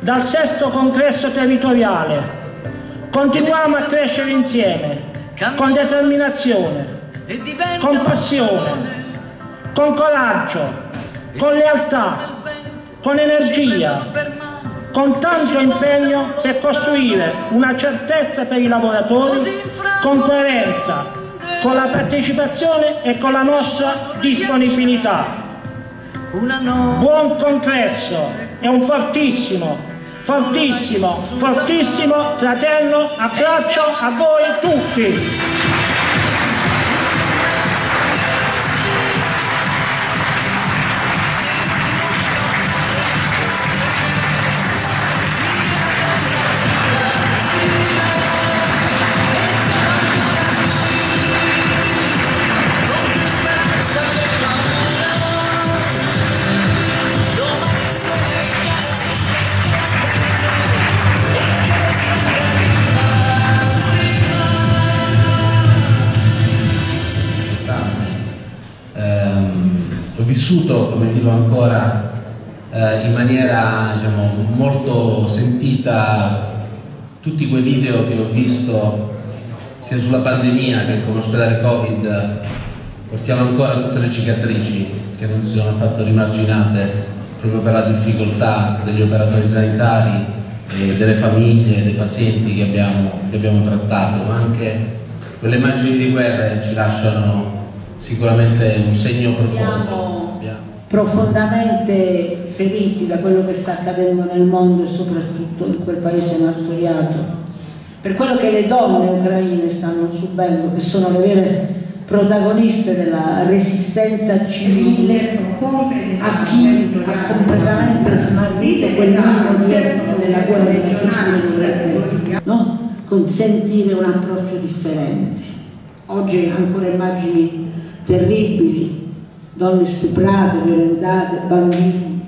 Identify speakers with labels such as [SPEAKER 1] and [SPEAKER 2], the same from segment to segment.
[SPEAKER 1] dal sesto congresso territoriale. Continuiamo a crescere insieme, con determinazione, con passione, con coraggio, con lealtà, con energia, con tanto impegno per costruire una certezza per i lavoratori, con coerenza, con la partecipazione e con la nostra disponibilità. Buon congresso e un fortissimo fortissimo, fortissimo fratello, abbraccio a voi tutti.
[SPEAKER 2] Vissuto, come dico ancora, eh, in maniera diciamo, molto sentita tutti quei video che ho visto sia sulla pandemia che con l'ospedale Covid, portiamo ancora tutte le cicatrici che non si sono affatto rimarginate proprio per la difficoltà degli operatori sanitari, e delle famiglie, dei pazienti che abbiamo, che abbiamo trattato, ma anche quelle immagini di guerra ci lasciano sicuramente un segno profondo.
[SPEAKER 3] Profondamente feriti da quello che sta accadendo nel mondo e soprattutto in quel paese martoriato per quello che le donne ucraine stanno subendo, che sono le vere protagoniste della resistenza civile a chi ha completamente smarrito quel minimo della guerra dovrebbe no? consentire un approccio differente. Oggi ancora immagini terribili, donne stuprate, violentate, bambini,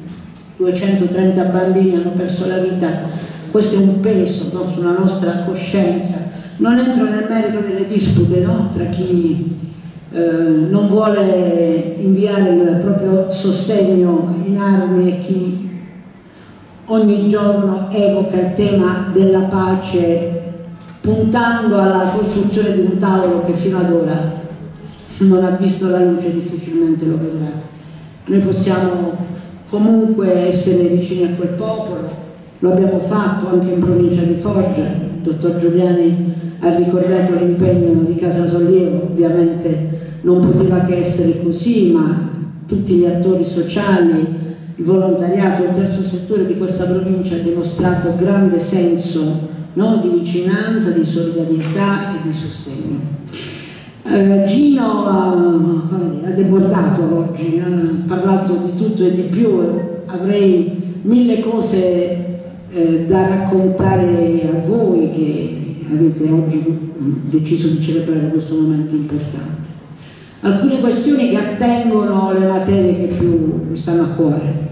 [SPEAKER 3] 230 bambini hanno perso la vita questo è un peso no, sulla nostra coscienza. Non entro nel merito delle dispute no, tra chi eh, non vuole inviare il proprio sostegno in armi e chi ogni giorno evoca il tema della pace puntando alla costruzione di un tavolo che fino ad ora non ha visto la luce difficilmente lo vedrà. Noi possiamo comunque essere vicini a quel popolo, lo abbiamo fatto anche in provincia di Foggia, il dottor Giuliani ha ricordato l'impegno di Casa Sollievo, ovviamente non poteva che essere così, ma tutti gli attori sociali, il volontariato, il terzo settore di questa provincia ha dimostrato grande senso no? di vicinanza, di solidarietà e di sostegno. Eh, Gino ha, ha debordato oggi, ha parlato di tutto e di più, avrei mille cose eh, da raccontare a voi che avete oggi deciso di celebrare questo momento importante. Alcune questioni che attengono le materie che più mi stanno a cuore.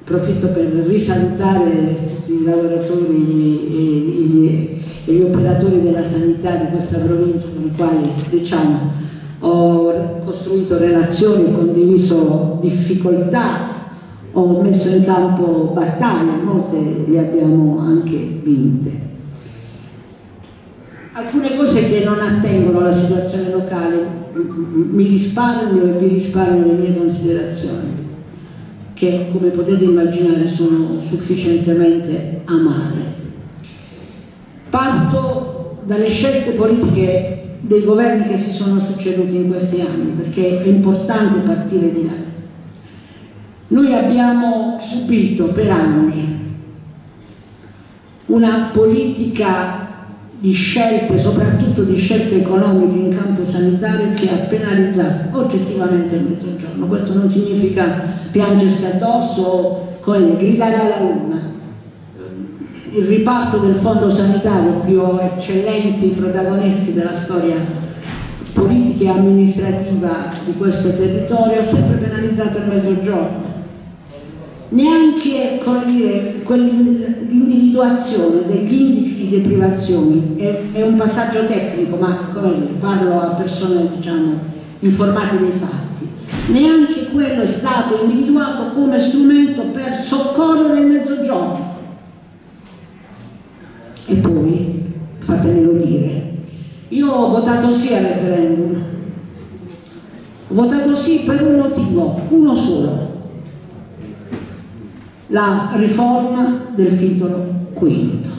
[SPEAKER 3] Approfitto per risalutare tutti i lavoratori e gli, e gli operatori della sanità di questa provincia con i quali diciamo, ho costruito relazioni, condiviso difficoltà ho messo in campo battaglie, molte le abbiamo anche vinte. Alcune cose che non attengono alla situazione locale mi risparmio e vi risparmio le mie considerazioni, che come potete immaginare sono sufficientemente amare. Parto dalle scelte politiche dei governi che si sono succeduti in questi anni, perché è importante partire di là. Noi abbiamo subito per anni una politica di scelte, soprattutto di scelte economiche in campo sanitario che ha penalizzato oggettivamente il mezzogiorno. Questo non significa piangersi addosso o gridare alla luna. Il riparto del fondo sanitario, ho eccellenti protagonisti della storia politica e amministrativa di questo territorio, ha sempre penalizzato il mezzogiorno neanche l'individuazione degli indici di deprivazione è, è, un passaggio tecnico, ma dire, parlo a persone diciamo, informate dei fatti, neanche quello è stato individuato come strumento per soccorrere il mezzogiorno. E poi, fatemelo dire, io ho votato sì al referendum, ho votato sì per un motivo, uno solo, la riforma del titolo quinto,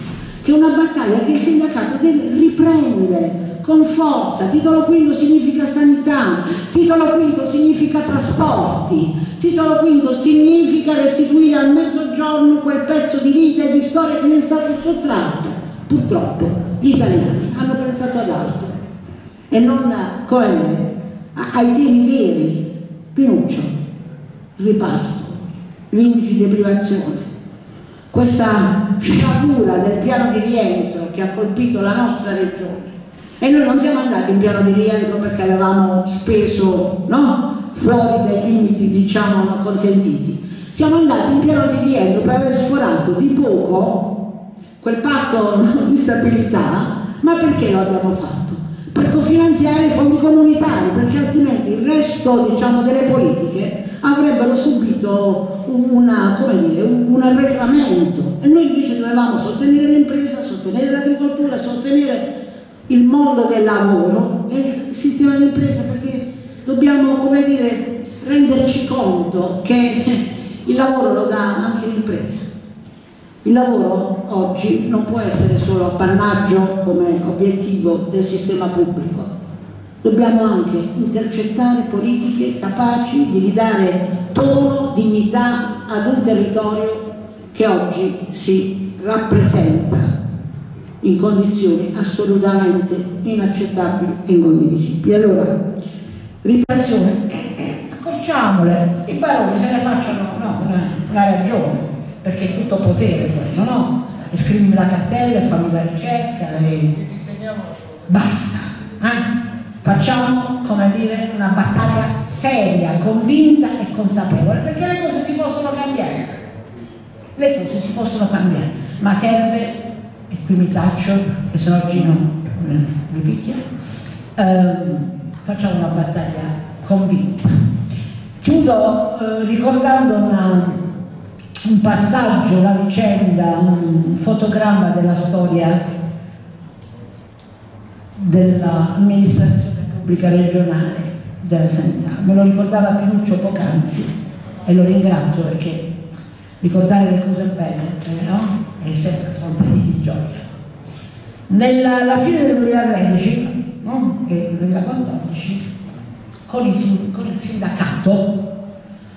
[SPEAKER 3] che è una battaglia che il sindacato deve riprendere con forza. Titolo quinto significa sanità, titolo quinto significa trasporti, titolo quinto significa restituire al mezzogiorno quel pezzo di vita e di storia che gli è stato sottratto. Purtroppo gli italiani hanno pensato ad altro e non come ai temi veri. Pinuccio, riparto l'indice di privazione, questa sciagura del piano di rientro che ha colpito la nostra regione. E noi non siamo andati in piano di rientro perché avevamo speso no? fuori dai limiti diciamo consentiti. Siamo andati in piano di rientro per aver sforato di poco quel patto di stabilità, ma perché lo abbiamo fatto? Per cofinanziare i fondi comunitari, perché altrimenti il resto diciamo, delle politiche avrebbero subito una, dire, un, arretramento e noi invece dovevamo sostenere l'impresa, sostenere l'agricoltura, sostenere il mondo del lavoro e il sistema di impresa perché dobbiamo come dire, renderci conto che Il lavoro lo dà anche l'impresa. Il lavoro oggi non può essere solo appannaggio come obiettivo del sistema pubblico. Dobbiamo anche intercettare politiche capaci di ridare tono, dignità ad un territorio che oggi si rappresenta in condizioni assolutamente inaccettabili e incondivisibili. Allora, riparazione, accorciamole, i baroni se ne facciano no, una, una, ragione, perché è tutto potere quello, no? E scrivi la cartella e fanno la ricerca e... Basta, eh? Facciamo, come dire, una battaglia seria, convinta e consapevole, perché le cose si possono cambiare. Le cose si possono cambiare, ma serve e qui mi taccio, e se no Gino eh, mi picchia, eh, facciamo una battaglia convinta. Chiudo eh, ricordando una, un passaggio, una vicenda, un fotogramma della storia dell'amministrazione pubblica regionale della sanità. Me lo ricordava Pinuccio poc'anzi e lo ringrazio perché ricordare le cose belle, eh, no? È sempre fonte di gioia. Nella la fine del 2013 no? e del 2014 con il, con il, sindacato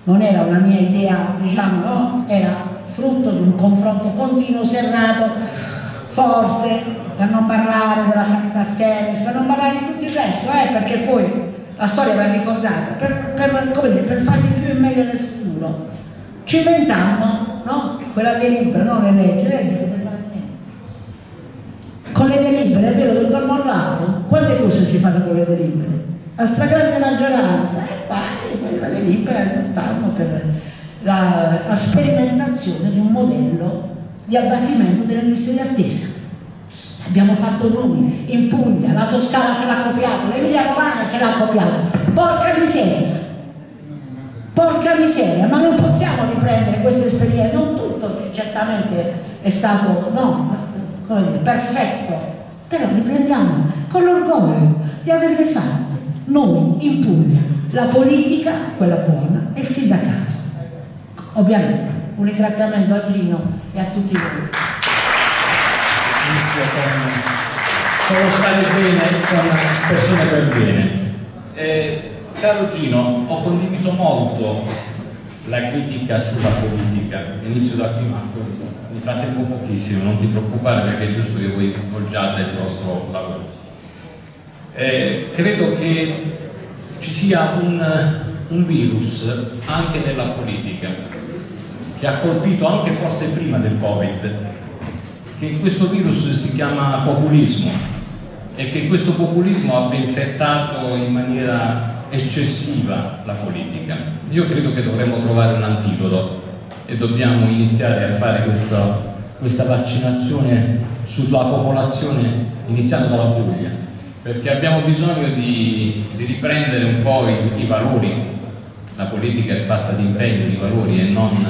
[SPEAKER 3] non era una mia idea, diciamo, no? era frutto di un confronto continuo, serrato, forte, per non parlare della sanità service, per non parlare di tutto il resto, eh, perché poi la storia va ricordata, per, per, dire, per fare di più e meglio nel futuro. Ci inventammo no? quella delibera, non le leggi, le leggi con le delibere, è vero, dottor Mollato, quante cose si fanno con le delibere? La stragrande maggioranza, e eh, poi la delibera adottammo per la, la, sperimentazione di un modello di abbattimento delle liste di attesa. Abbiamo fatto noi, in Puglia, la Toscana ce l'ha copiato, l'Emilia Romagna ce l'ha copiato. Porca miseria! Porca miseria, ma non possiamo riprendere questa esperienza, non tutto certamente è stato, no, dire, perfetto, però riprendiamo con l'orgoglio di averle fatte noi in Puglia, la politica, quella buona, e il sindacato. Ovviamente, un ringraziamento a Gino e a tutti voi.
[SPEAKER 4] Con stare bene con persone per bene. Eh, caro Gino, ho condiviso molto la critica sulla politica, inizio da qui Marco mi fa tempo pochissimo, non ti preoccupare perché è giusto che voi svolgiate il vostro lavoro. Eh, credo che ci sia un, un virus anche nella politica che ha colpito anche forse prima del Covid, che questo virus si chiama populismo e che questo populismo abbia infettato in maniera eccessiva la politica. Io credo che dovremmo trovare un antidoto e dobbiamo iniziare a fare questa, questa vaccinazione sulla popolazione iniziando dalla Puglia perché abbiamo bisogno di, di riprendere un po' i, i, valori. La politica è fatta di impegni, di valori e non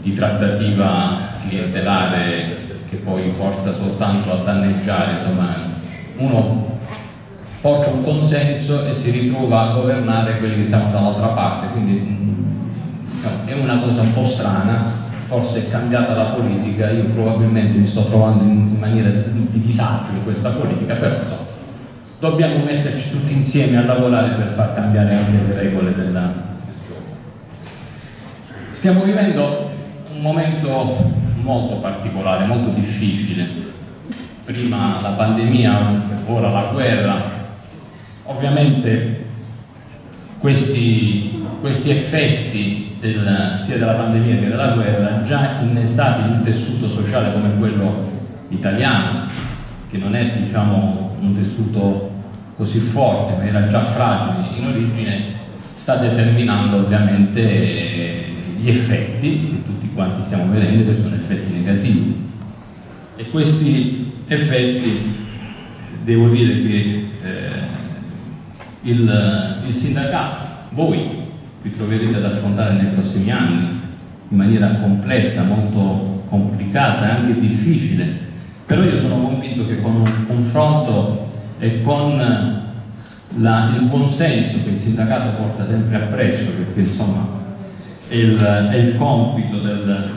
[SPEAKER 4] di trattativa clientelare che poi porta soltanto a danneggiare insomma uno porta un consenso e si ritrova a governare quelli che stanno dall'altra parte. Quindi è una cosa un po' strana, forse è cambiata la politica, io probabilmente mi sto trovando in maniera di, di disagio in questa politica, però insomma, dobbiamo metterci tutti insieme a lavorare per far cambiare anche le regole del gioco. Stiamo vivendo un momento molto particolare, molto difficile. Prima la pandemia, ora la guerra. Ovviamente questi, questi effetti del, sia della pandemia che della guerra già innestati in un tessuto sociale come quello italiano, che non è diciamo, un tessuto così forte, ma era già fragile in origine, sta determinando ovviamente gli effetti che tutti quanti stiamo vedendo, che sono effetti negativi. E questi effetti, devo dire che eh, il, il sindacato, voi vi troverete ad affrontare nei prossimi anni in maniera complessa, molto complicata e anche difficile, però io sono convinto che con un confronto e con la, il buon senso che il sindacato porta sempre appresso, perché insomma è il, è il compito del,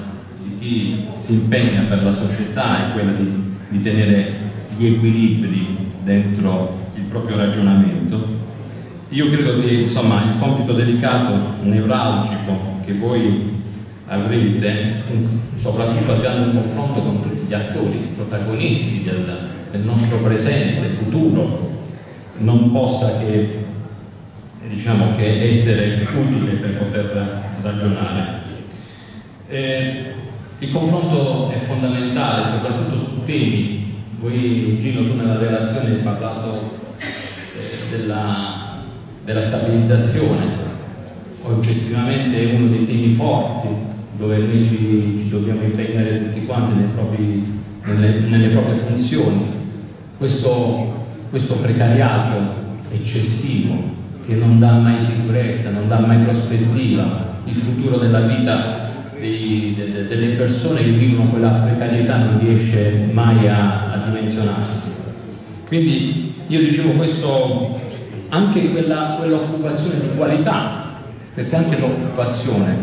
[SPEAKER 4] di chi si impegna per la società, è quello di, di tenere gli equilibri dentro il proprio ragionamento. Io credo che insomma, il compito delicato, neuralgico che voi avrete, soprattutto avviando un confronto con tutti gli attori, i protagonisti del, del nostro presente, futuro, non possa che, diciamo, che essere utile per poter ragionare. Eh, il confronto è fondamentale, soprattutto su temi. Voi, Gino, tu nella relazione hai parlato eh, della, della stabilizzazione, oggettivamente è uno dei temi forti dove noi ci, ci dobbiamo impegnare tutti quanti propri, nelle, nelle, proprie funzioni. Questo, questo precariato eccessivo che non dà mai sicurezza, non dà mai prospettiva, il futuro della vita dei, de, delle persone che vivono quella precarietà non riesce mai a, a dimensionarsi. Quindi io dicevo questo, anche quella, quell'occupazione di qualità, perché anche l'occupazione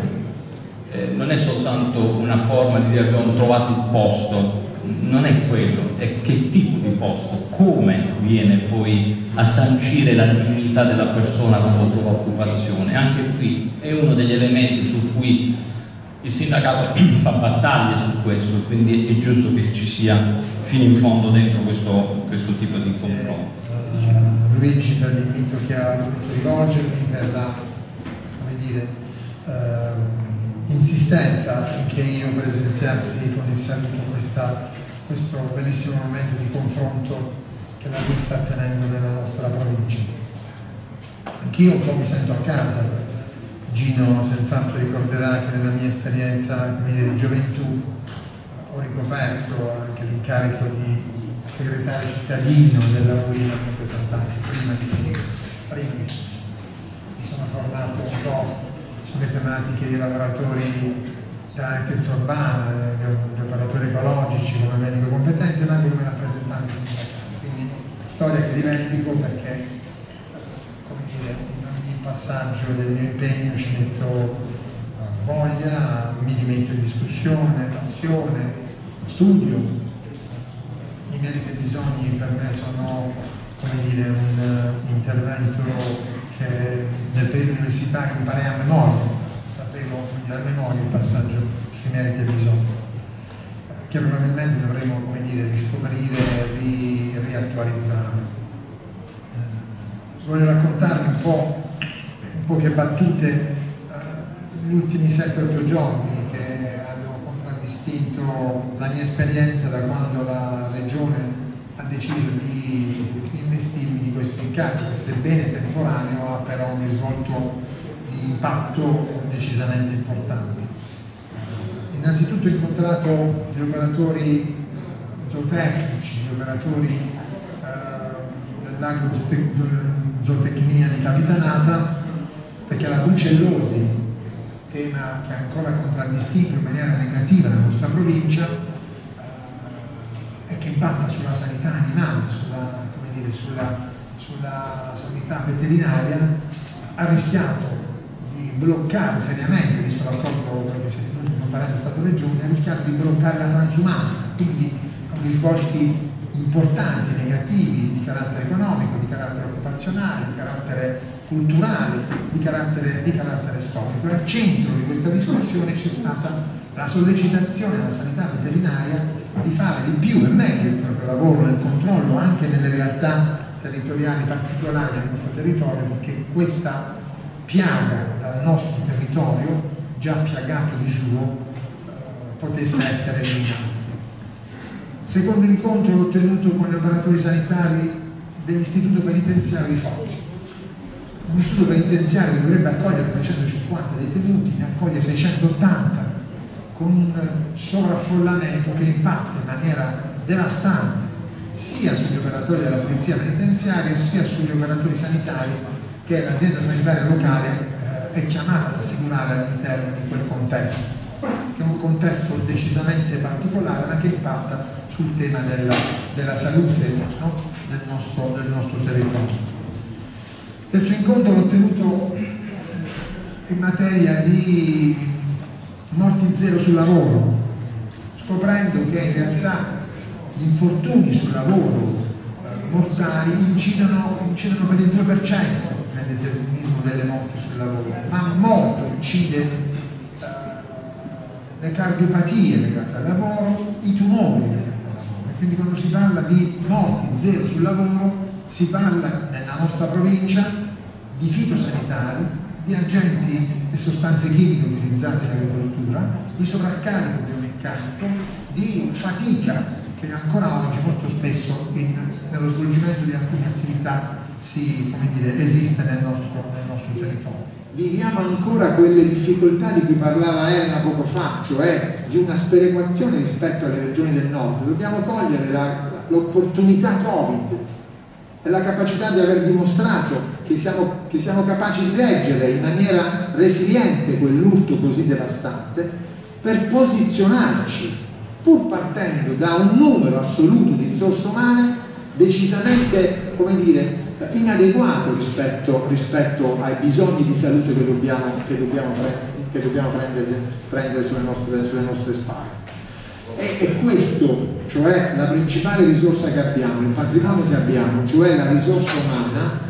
[SPEAKER 4] eh, non è soltanto una forma di dire abbiamo trovato il posto, non è quello, è che tipo di posto, come viene poi a sancire la dignità della persona con la sua occupazione. Anche qui è uno degli elementi su cui il sindacato fa battaglie su questo, quindi è giusto che ci sia fino in fondo dentro questo, questo tipo di confronto.
[SPEAKER 5] Uh, Luigi per l'invito che ha voluto rivolgermi, per la, dire, uh, insistenza affinché io presenziassi con il saluto questa, questo bellissimo momento di confronto che la lui sta tenendo nella nostra provincia. Anch'io un po' mi sento a casa, Gino senz'altro ricorderà che nella mia esperienza di gioventù ho ricoperto anche l'incarico di segretario cittadino della Urina Monte Sant'Angelo, prima di sì, prima di sì. Mi sono formato un po' sulle tematiche dei lavoratori della nettezza urbana, gli operatori ecologici come medico competente, ma anche come rappresentanti sindacali. Quindi storia che rivendico perché come dire, in ogni passaggio del mio impegno ci metto voglia, mi rimetto in discussione, passione, studio. I meriti e bisogni per me sono dire, un intervento che nel periodo universitario imparai a memoria, sapevo quindi a memoria il passaggio sui meriti e bisogni, che probabilmente dovremo dire, riscoprire e ri, riattualizzare. Eh, voglio raccontarvi un po', un po che battute eh, gli ultimi 7-8 giorni che contraddistinto la mia esperienza da quando la Regione ha deciso di investirmi di questo incarico, che sebbene temporaneo ha però un risvolto di impatto decisamente importante. Innanzitutto ho incontrato gli operatori zootecnici, gli operatori eh, di Capitanata, perché la brucellosi, tema che ancora contraddistinto in maniera negativa la nostra provincia, che impatta sulla sanità animale, sulla, dire, sulla, sulla sanità veterinaria, ha rischiato di bloccare seriamente, visto l'accordo che si è tenuto Stato-Regione, ha rischiato di bloccare la transumanza, quindi con risvolti importanti, negativi di carattere economico, di carattere occupazionale, di carattere culturale, di carattere, di carattere storico. Al centro di questa discussione c'è stata la sollecitazione alla sanità veterinaria di fare di più e meglio il proprio lavoro nel controllo anche nelle realtà territoriali particolari del nostro territorio perché questa piaga dal nostro territorio, già piagato di suo, eh, potesse essere eliminata. Secondo incontro ottenuto con gli operatori sanitari dell'istituto penitenziario di Foggia. Un istituto penitenziario che dovrebbe accogliere 350 detenuti, ne accoglie 680 con un sovraffollamento che impatta in maniera devastante sia sugli operatori della polizia penitenziaria sia sugli operatori sanitari che l'azienda sanitaria locale eh, è chiamata ad assicurare all'interno di quel contesto, che è un contesto decisamente particolare ma che impatta sul tema della, della salute no? del, nostro, del, nostro, territorio. Suo incontro l'ho tenuto
[SPEAKER 6] in materia di morti zero sul lavoro, scoprendo che in realtà gli infortuni sul lavoro eh, mortali incidono, incidono, per il 2% nel determinismo delle morti sul lavoro, ma molto incide eh, le cardiopatie legate al lavoro, i tumori legati al lavoro. Quindi quando si parla di morti zero sul lavoro si parla nella nostra provincia di fitosanitari, di agenti e sostanze chimiche utilizzate in agricoltura, di sovraccarico biomeccanico, di fatica che ancora oggi molto spesso in, nello svolgimento di alcune attività si, dire, esiste nel nostro, nel nostro territorio.
[SPEAKER 5] Viviamo ancora quelle difficoltà di cui parlava Elena poco fa, cioè di una sperequazione rispetto alle regioni del nord. Dobbiamo cogliere l'opportunità Covid e la capacità di aver dimostrato che siamo, che siamo capaci di leggere in maniera resiliente quell'urto così devastante per posizionarci, pur partendo da un numero assoluto di risorse umane decisamente, come dire, inadeguato rispetto, rispetto ai bisogni di salute che dobbiamo, che dobbiamo, che dobbiamo prendere, prendere sulle, nostre, sulle nostre spalle. E, e, questo, cioè la principale risorsa che abbiamo, il patrimonio che abbiamo, cioè la risorsa umana,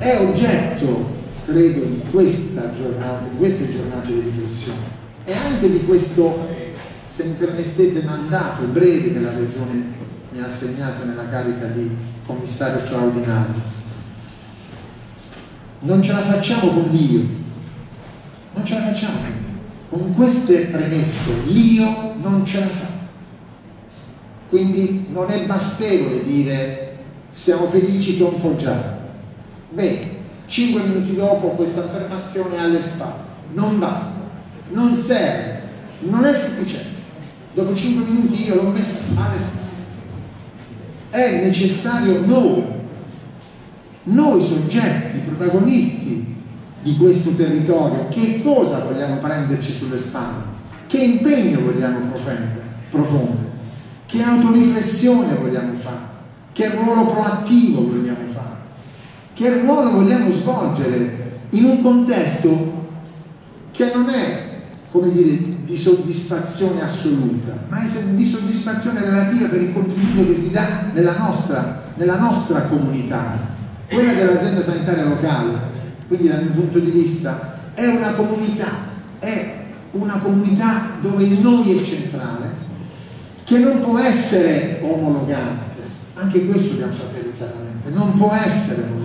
[SPEAKER 5] è oggetto, credo, di, questa giornata, di queste giornate di riflessione e anche di questo, se mi permettete, mandato breve che la Regione mi ha assegnato nella carica di commissario straordinario. Non ce la facciamo con l'io, non ce la facciamo con l'io. Con queste premesse l'io non ce la fa. Quindi non è bastevole dire siamo felici che ho un foggiato. Bene, cinque minuti dopo questa affermazione alle spalle. Non basta, non serve, non è sufficiente. Dopo cinque minuti io l'ho messa alle spalle. È necessario noi, noi soggetti, protagonisti di questo territorio, che cosa vogliamo prenderci sulle spalle, che impegno vogliamo profondere che autoriflessione vogliamo fare, che ruolo proattivo vogliamo fare, che ruolo vogliamo svolgere in un contesto che non è, come dire, di soddisfazione assoluta, ma è di soddisfazione relativa per il contributo che si dà nella nostra, nella nostra comunità, quella dell'azienda sanitaria locale, quindi dal mio punto di vista è una comunità, è una comunità dove il noi è centrale, che non può essere omologante, anche questo dobbiamo sapere chiaramente, non può essere omologante,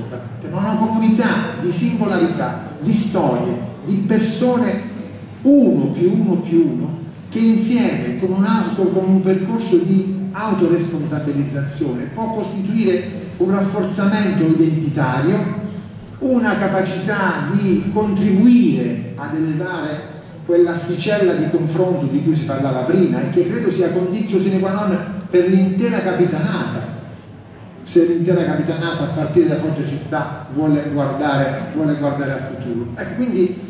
[SPEAKER 5] ma una comunità di singolarità, di storie, di persone uno più uno più uno, che insieme con un, auto, con un percorso di autoresponsabilizzazione può costituire un rafforzamento identitario, una capacità di contribuire ad elevare quell'asticella di confronto di cui si parlava prima e che credo sia condizio sine qua non per l'intera capitanata se l'intera capitanata a partire da Foggia Città vuole guardare, vuole guardare al futuro. E quindi,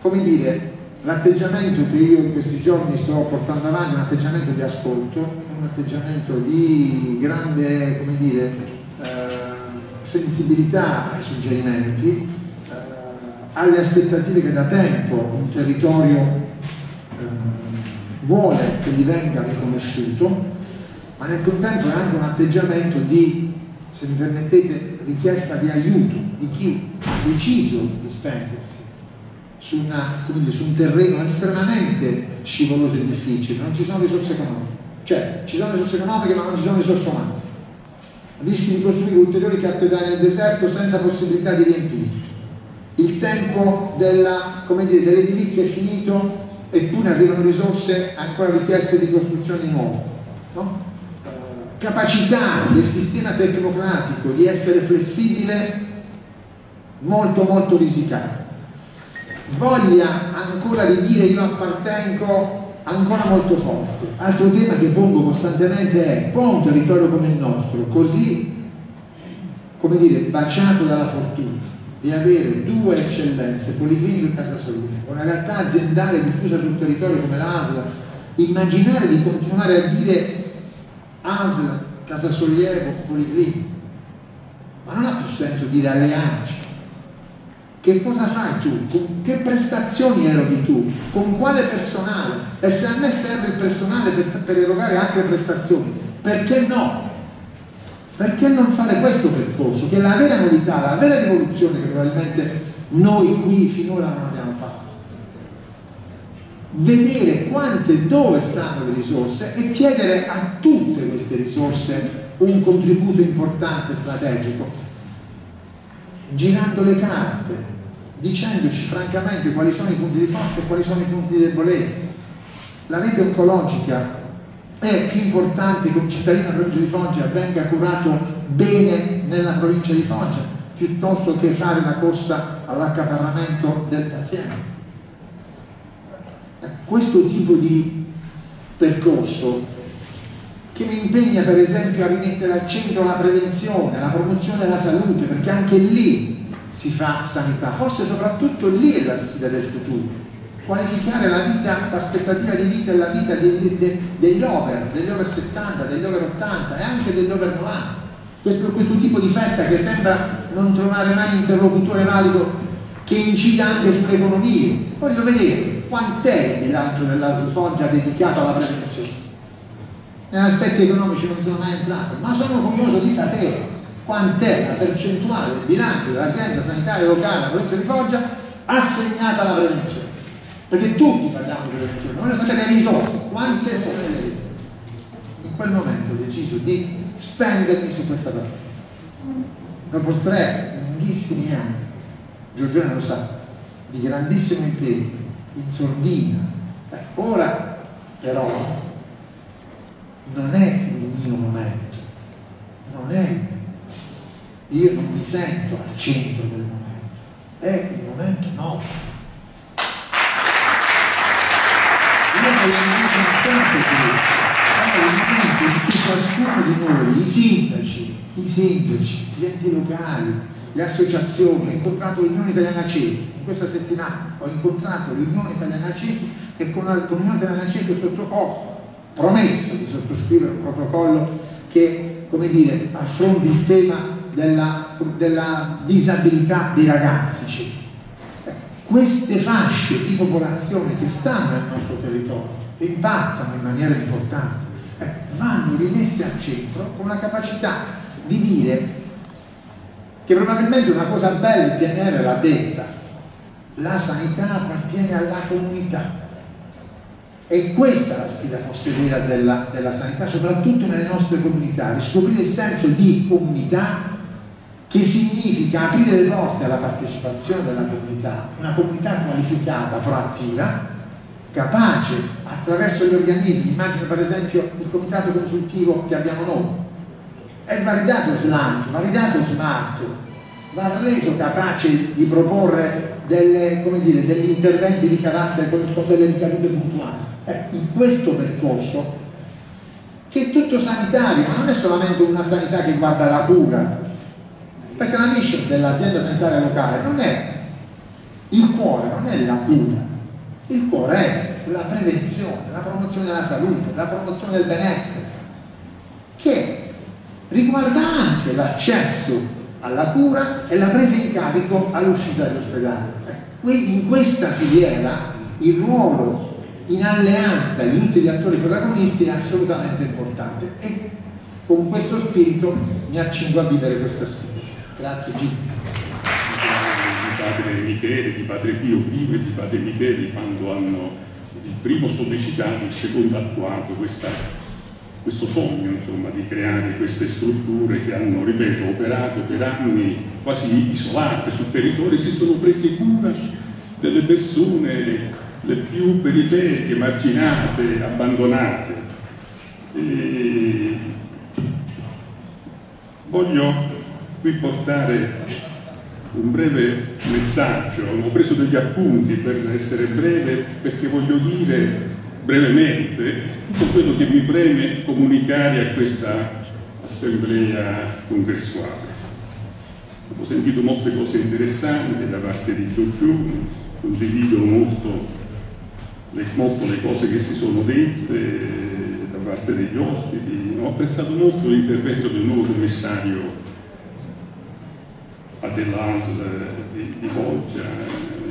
[SPEAKER 5] come dire, l'atteggiamento che io in questi giorni sto portando avanti è un atteggiamento di ascolto, è un atteggiamento di grande, come dire, eh, sensibilità ai suggerimenti, alle aspettative che da tempo un territorio eh, vuole che gli venga riconosciuto, ma nel contempo è anche un atteggiamento di, se mi permettete, richiesta di aiuto di chi ha deciso di spendersi su, una, dire, su un terreno estremamente scivoloso e difficile, non ci sono risorse economiche, cioè ci sono risorse economiche ma non ci sono risorse umane. Rischi di costruire ulteriori cattedrali nel deserto senza possibilità di riempirli il tempo dell'edilizia è finito eppure arrivano risorse ancora richieste di costruzioni nuove. No? Capacità del sistema tecnocratico di essere flessibile molto molto risicata. Voglia ancora di dire io appartengo ancora molto forte. Altro tema che pongo costantemente è può un territorio come il nostro, così come dire, baciato dalla fortuna, di avere due eccellenze, Policlinico e Casa Sollievo, una realtà aziendale diffusa sul territorio come l'ASL, immaginare di continuare a dire ASL, Casa Sollievo, Policlinico, ma non ha più senso dire allearci. Che cosa fai tu? Con che prestazioni eroghi tu? Con quale personale? E se a me serve il personale per, per erogare altre prestazioni, perché no? Perché non fare questo percorso? Che è la vera novità, la vera rivoluzione che probabilmente noi qui finora non abbiamo fatto. Vedere quante e dove stanno le risorse e chiedere a tutte queste risorse un contributo importante strategico, girando le carte, dicendoci francamente quali sono i punti di forza e quali sono i punti di debolezza. La rete oncologica è più importante che un cittadino della provincia di Foggia venga curato bene nella provincia di Foggia piuttosto che fare la corsa all'accaparramento del paziente. Questo tipo di percorso che mi impegna per esempio a rimettere al centro la prevenzione, la promozione della salute, perché anche lì si fa sanità, forse soprattutto lì è la sfida del futuro qualificare la vita, l'aspettativa di vita e la vita degli, degli over, degli over 70, degli over 80 e anche degli over 90. Questo, questo tipo di fetta che sembra non trovare mai interlocutore valido che incida anche sulle economie. Voglio vedere quant'è il bilancio della Foggia dedicato alla prevenzione. Negli aspetti economici non sono mai entrato, ma sono curioso di sapere quant'è la percentuale del bilancio dell'azienda sanitaria locale della provincia di Foggia assegnata alla prevenzione perché tutti parliamo di prevenzione, voglio sapere le risorse, quante sono le risorse. In quel momento ho deciso di spendermi su questa partita. Dopo tre lunghissimi anni, Giorgione lo sa, di grandissimo impegno, in sordina, eh, ora però non è il mio momento, non è il mio momento. Io non mi sento al centro del momento, è il momento nostro. Importante questo, è il momento cui ciascuno di noi, i sindaci, i sindaci, gli enti locali, le associazioni, ho incontrato l'Unione Italiana Ciechi, in questa settimana ho incontrato l'Unione Italiana Ciechi e con l'Unione Italiana Ciechi ho promesso di sottoscrivere un protocollo che, come dire, affronti il tema della, della disabilità dei ragazzi ciechi. Queste fasce di popolazione che stanno nel nostro territorio e impattano in maniera importante, eh, vanno rimesse al centro con la capacità di dire che probabilmente una cosa bella il PNR l'ha detta, la sanità appartiene alla comunità. E questa è la sfida forse vera della, della sanità, soprattutto nelle nostre comunità, riscoprire il senso di comunità che significa aprire le porte alla partecipazione della comunità, una comunità qualificata, proattiva, capace attraverso gli organismi, immagino per esempio il comitato consultivo che abbiamo noi, è validato slancio, validato smart, va reso capace di proporre delle, dire, degli interventi di carattere con, con delle ricadute puntuali. Eh, in questo percorso, che è tutto sanitario, ma non è solamente una sanità che guarda la cura, perché la mission dell'azienda sanitaria locale non è il cuore, non è la cura, il cuore è la prevenzione, la promozione della salute, la promozione del benessere, che riguarda anche l'accesso alla cura e la presa in carico all'uscita dall'ospedale. Qui in questa filiera il ruolo in alleanza di tutti gli attori protagonisti è assolutamente importante e con questo spirito mi accingo a vivere questa sfida. Grazie Gino.
[SPEAKER 7] Di padre Michele, di padre Pio prima e di padre Michele quando hanno il primo sollecitato, il secondo attuato questa, questo sogno insomma, di creare queste strutture che hanno, ripeto, operato per anni quasi isolate sul territorio e si sono prese cura delle persone le più periferiche, marginate, abbandonate. E voglio qui portare un breve messaggio, ho preso degli appunti per essere breve perché voglio dire brevemente tutto quello che mi preme comunicare a questa assemblea congressuale. Ho sentito molte cose interessanti da parte di Giorgione, condivido molto le, molto le cose che si sono dette da parte degli ospiti, ho apprezzato molto l'intervento del nuovo commissario dell'ASL di, di Foggia,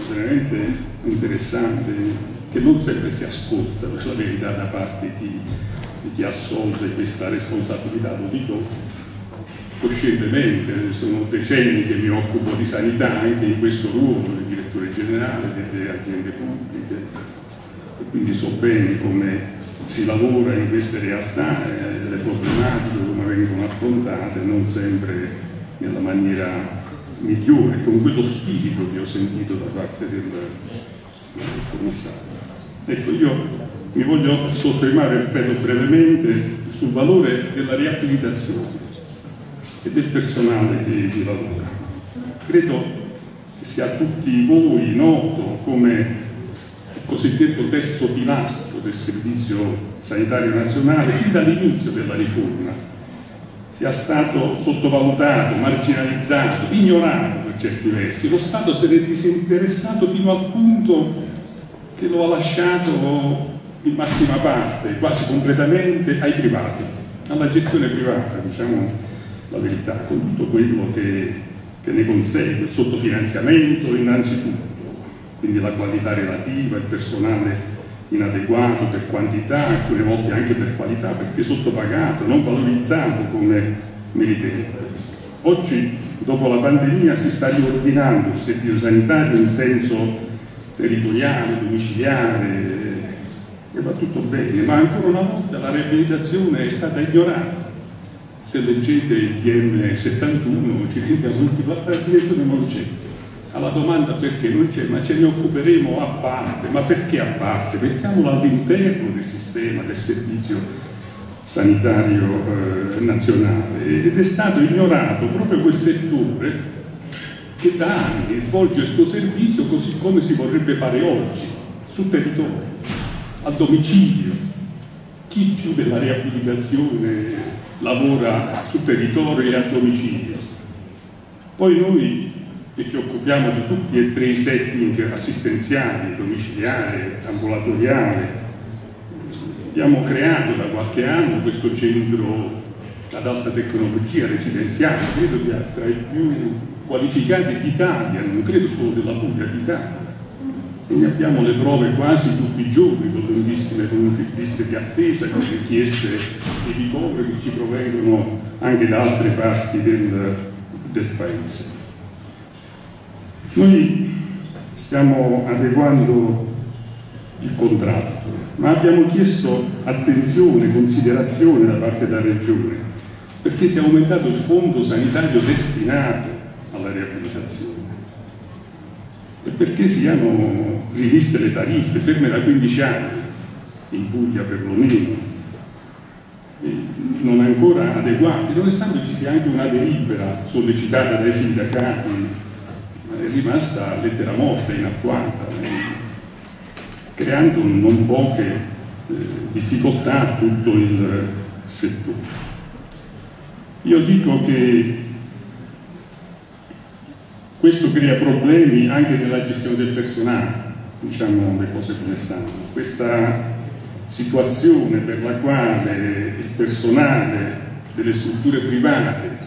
[SPEAKER 7] veramente interessante, che non sempre si ascolta per la verità da parte di, di chi assolve questa responsabilità, lo dico coscientemente, sono decenni che mi occupo di sanità anche in questo ruolo, di direttore generale delle aziende pubbliche e quindi so bene come si lavora in queste realtà, eh, le problematiche come vengono affrontate, non sempre nella maniera migliore, con quello spirito che ho sentito da parte del, del commissario. Ecco, io mi voglio soffermare, ripeto brevemente, sul valore della riabilitazione e del personale che vi lavora. Credo che sia a tutti voi noto come il cosiddetto terzo pilastro del Servizio Sanitario Nazionale, fin dall'inizio della riforma, sia stato sottovalutato, marginalizzato, ignorato per certi versi. Lo Stato se ne è disinteressato fino al punto che lo ha lasciato in massima parte, quasi completamente, ai privati, alla gestione privata, diciamo la verità, con tutto quello che, che ne consegue, il sottofinanziamento innanzitutto, quindi la qualità relativa, il personale inadeguato per quantità, alcune volte anche per qualità, perché sottopagato, non valorizzato come meritevole. Oggi, dopo la pandemia, si sta riordinando il servizio sanitario in senso territoriale, domiciliare, e va tutto bene, ma ancora una volta la riabilitazione è stata ignorata. Se leggete il DM 71 ci rendiamo la riabilitazione non c'è. Alla domanda perché non c'è, ma ce ne occuperemo a parte, ma perché a parte? Mettiamolo all'interno del sistema, del servizio sanitario eh, nazionale ed è stato ignorato proprio quel settore che da anni svolge il suo servizio così come si vorrebbe fare oggi, sul territorio a domicilio. Chi più della riabilitazione lavora sul territorio e a domicilio? Poi noi che ci occupiamo di tutti e tre i setting assistenziali, domiciliare, ambulatoriale, abbiamo creato da qualche anno questo centro ad alta tecnologia residenziale, credo tra i più qualificati d'Italia, non credo solo della Puglia, d'Italia e ne abbiamo le prove quasi tutti i giorni con lunghissime liste di attesa, con richieste di ricovero che ci provengono anche da altre parti del, del Paese. Noi stiamo adeguando il contratto, ma abbiamo chiesto attenzione, considerazione da parte della Regione, perché si è aumentato il fondo sanitario destinato alla riabilitazione e perché siano riviste le tariffe, ferme da 15 anni, in Puglia perlomeno, non ancora adeguate, nonostante ci sia anche una delibera sollecitata dai sindacati, è rimasta lettera morta, inattuata, creando non poche eh, difficoltà a tutto il settore. Io dico che questo crea problemi anche nella gestione del personale, diciamo le cose come stanno. Questa situazione per la quale il personale delle strutture private,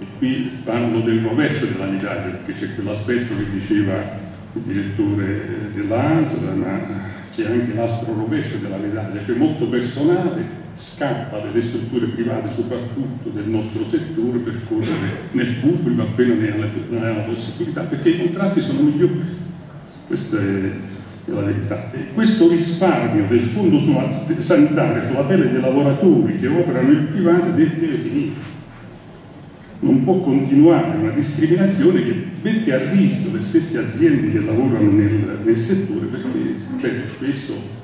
[SPEAKER 7] e qui parlo del rovescio della medaglia perché c'è quell'aspetto che diceva il direttore dell'ASL, ma c'è anche l'altro rovescio della medaglia, c'è molto personale scappa dalle strutture private, soprattutto del nostro settore, per correre nel pubblico appena ne ha la possibilità, perché i contratti sono migliori. Questa è la verità. E questo risparmio del fondo sanitario sulla pelle dei lavoratori che operano in privato deve, deve finire. Non può continuare una discriminazione che mette a rischio le stesse aziende che lavorano nel, nel settore perché spesso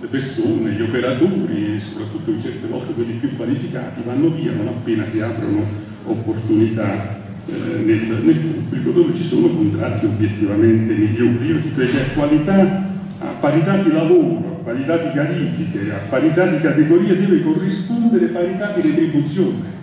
[SPEAKER 7] le persone, gli operatori e soprattutto certe volte quelli più qualificati vanno via non appena si aprono opportunità eh, nel, nel, pubblico dove ci sono contratti obiettivamente migliori. Io dico che a qualità, a parità di lavoro, a parità di qualifiche, a parità di categoria deve corrispondere parità di retribuzione.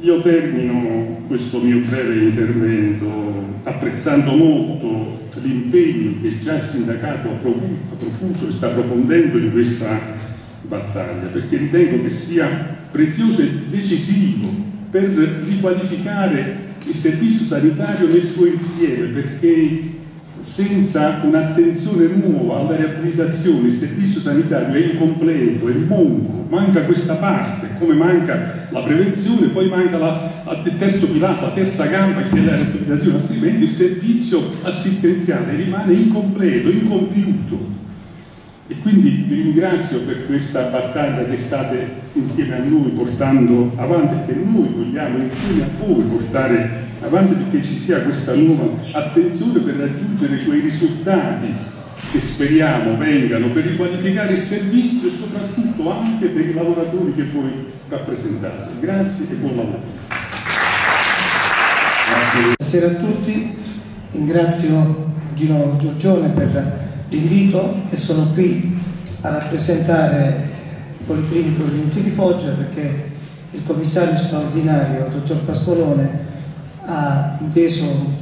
[SPEAKER 7] Io termino questo mio breve intervento apprezzando molto l'impegno che già il sindacato ha profuso e sta approfondendo in questa battaglia, perché ritengo che sia prezioso e decisivo per riqualificare il servizio sanitario nel suo insieme, perché senza un'attenzione nuova alla riabilitazione il servizio sanitario è incompleto, è monco, manca questa parte, come manca la prevenzione, poi manca la, il terzo pilastro, la terza gamba che è la riabilitazione, altrimenti il servizio assistenziale rimane incompleto, incompiuto. E quindi vi ringrazio per questa battaglia che state insieme a noi portando avanti e che noi vogliamo insieme a voi portare avanti perché ci sia questa nuova attenzione per raggiungere quei risultati che speriamo vengano per riqualificare il servizio e soprattutto anche per i lavoratori che voi rappresentate. Grazie e buon lavoro.
[SPEAKER 8] Buonasera a tutti, ringrazio Gino Giorgione per l'invito e sono qui a rappresentare il Policlinico Riuniti di Foggia perché il commissario straordinario, dottor Pascolone, ha inteso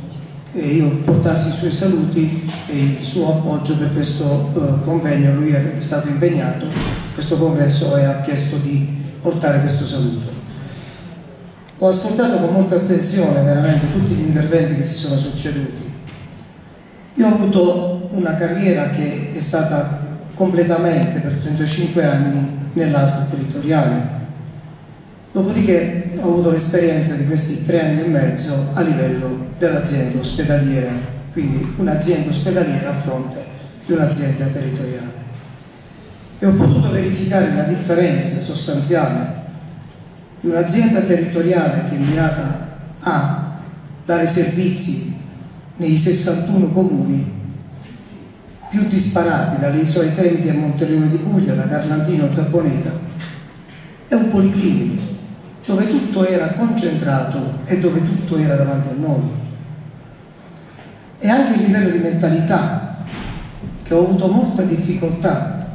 [SPEAKER 8] che io portassi i suoi saluti e il suo appoggio per questo eh, convegno, lui è stato impegnato, questo congresso e ha chiesto di portare questo saluto. Ho ascoltato con molta attenzione veramente tutti gli interventi che si sono succeduti. Io ho avuto una carriera che è stata completamente per 35 anni nell'ASL territoriale. Dopodiché ho avuto l'esperienza di questi tre anni e mezzo a livello dell'azienda ospedaliera, quindi un'azienda ospedaliera a fronte di un'azienda territoriale. E ho potuto verificare la differenza sostanziale di un'azienda territoriale che è mirata a dare servizi nei 61 comuni più disparati, dalle isole Tremiti a Monterone di Puglia, da Carlantino a Zapponeta, è un policlinico dove tutto era concentrato e dove tutto era davanti a noi. E anche il livello di mentalità che ho avuto molta difficoltà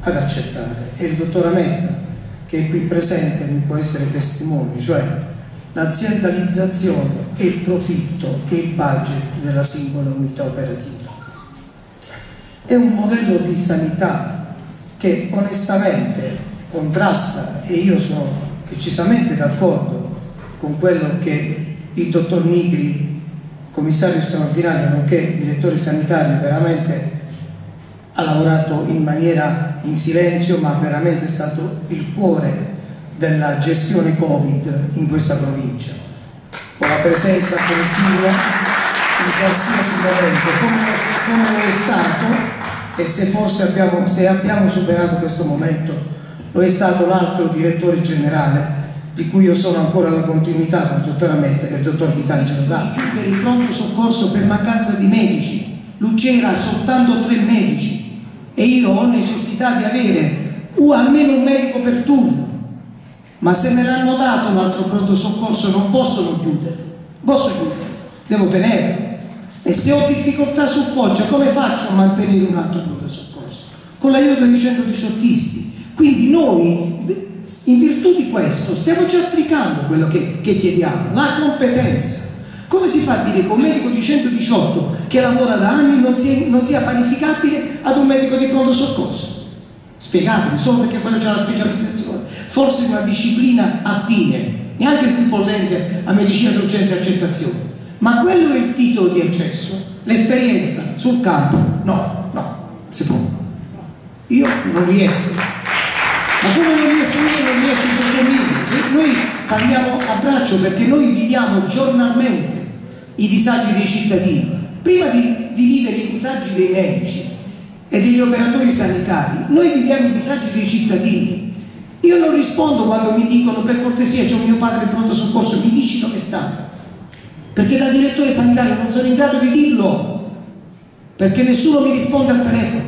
[SPEAKER 8] ad accettare e il dottor Ametta che è qui presente mi può essere testimone, cioè l'aziendalizzazione e il profitto e il budget della singola unità operativa. È un modello di sanità che onestamente contrasta e io sono decisamente d'accordo con quello che il dottor Nigri, commissario straordinario nonché direttore sanitario, veramente ha lavorato in maniera in silenzio ma veramente è stato il cuore della gestione Covid in questa provincia. Con la presenza continua in qualsiasi momento come come è stato e se forse abbiamo, se abbiamo superato questo momento lo è stato l'altro direttore generale di cui io sono ancora alla continuità con il dottor Ametta che è il dottor Vitale Giordano chiudere il pronto soccorso per mancanza di medici. Lucera ha soltanto tre medici. E io ho necessità di avere uh, almeno un medico per turno. Ma se me l'hanno dato un altro pronto soccorso non posso non chiuderlo. Posso chiuderlo, devo tenerlo. E se ho difficoltà su Foggia, come faccio a mantenere un altro pronto soccorso? Con l'aiuto dei 118isti. Quindi noi, in virtù di questo, stiamo già applicando quello che, che chiediamo, la competenza. Come si fa a dire che un medico di 118 che lavora da anni non sia, non sia panificabile ad un medico di pronto soccorso? Spiegatemi, solo perché quello c'è la specializzazione. Forse una disciplina affine, neanche equipollente a medicina d'urgenza e accettazione ma quello è il titolo di accesso, l'esperienza sul campo, no, no, si può. Io non riesco, ma come non riesco io non riesco il dottor Noi parliamo a braccio perché noi viviamo giornalmente i disagi dei cittadini. Prima di, di vivere i disagi dei medici e degli operatori sanitari, noi viviamo i disagi dei cittadini. Io non rispondo quando mi dicono per cortesia c'è un mio padre in pronto soccorso, mi dici dove sta perché da direttore sanitario non sono in grado di dirlo, perché nessuno mi risponde al telefono,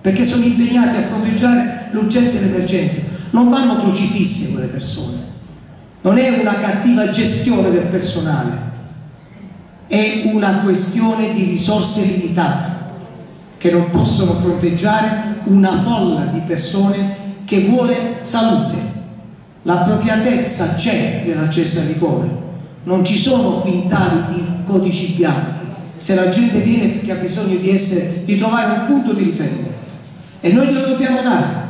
[SPEAKER 8] perché sono impegnati a fronteggiare l'urgenza e l'emergenza. Non vanno crocifisse quelle persone, non è una cattiva gestione del personale, è una questione di risorse limitate che non possono fronteggiare una folla di persone che vuole salute. L'appropriatezza c'è nell'accesso al ricovero, non ci sono quintali di codici bianchi. Se la gente viene perché ha bisogno di, essere, di trovare un punto di riferimento e noi glielo dobbiamo dare.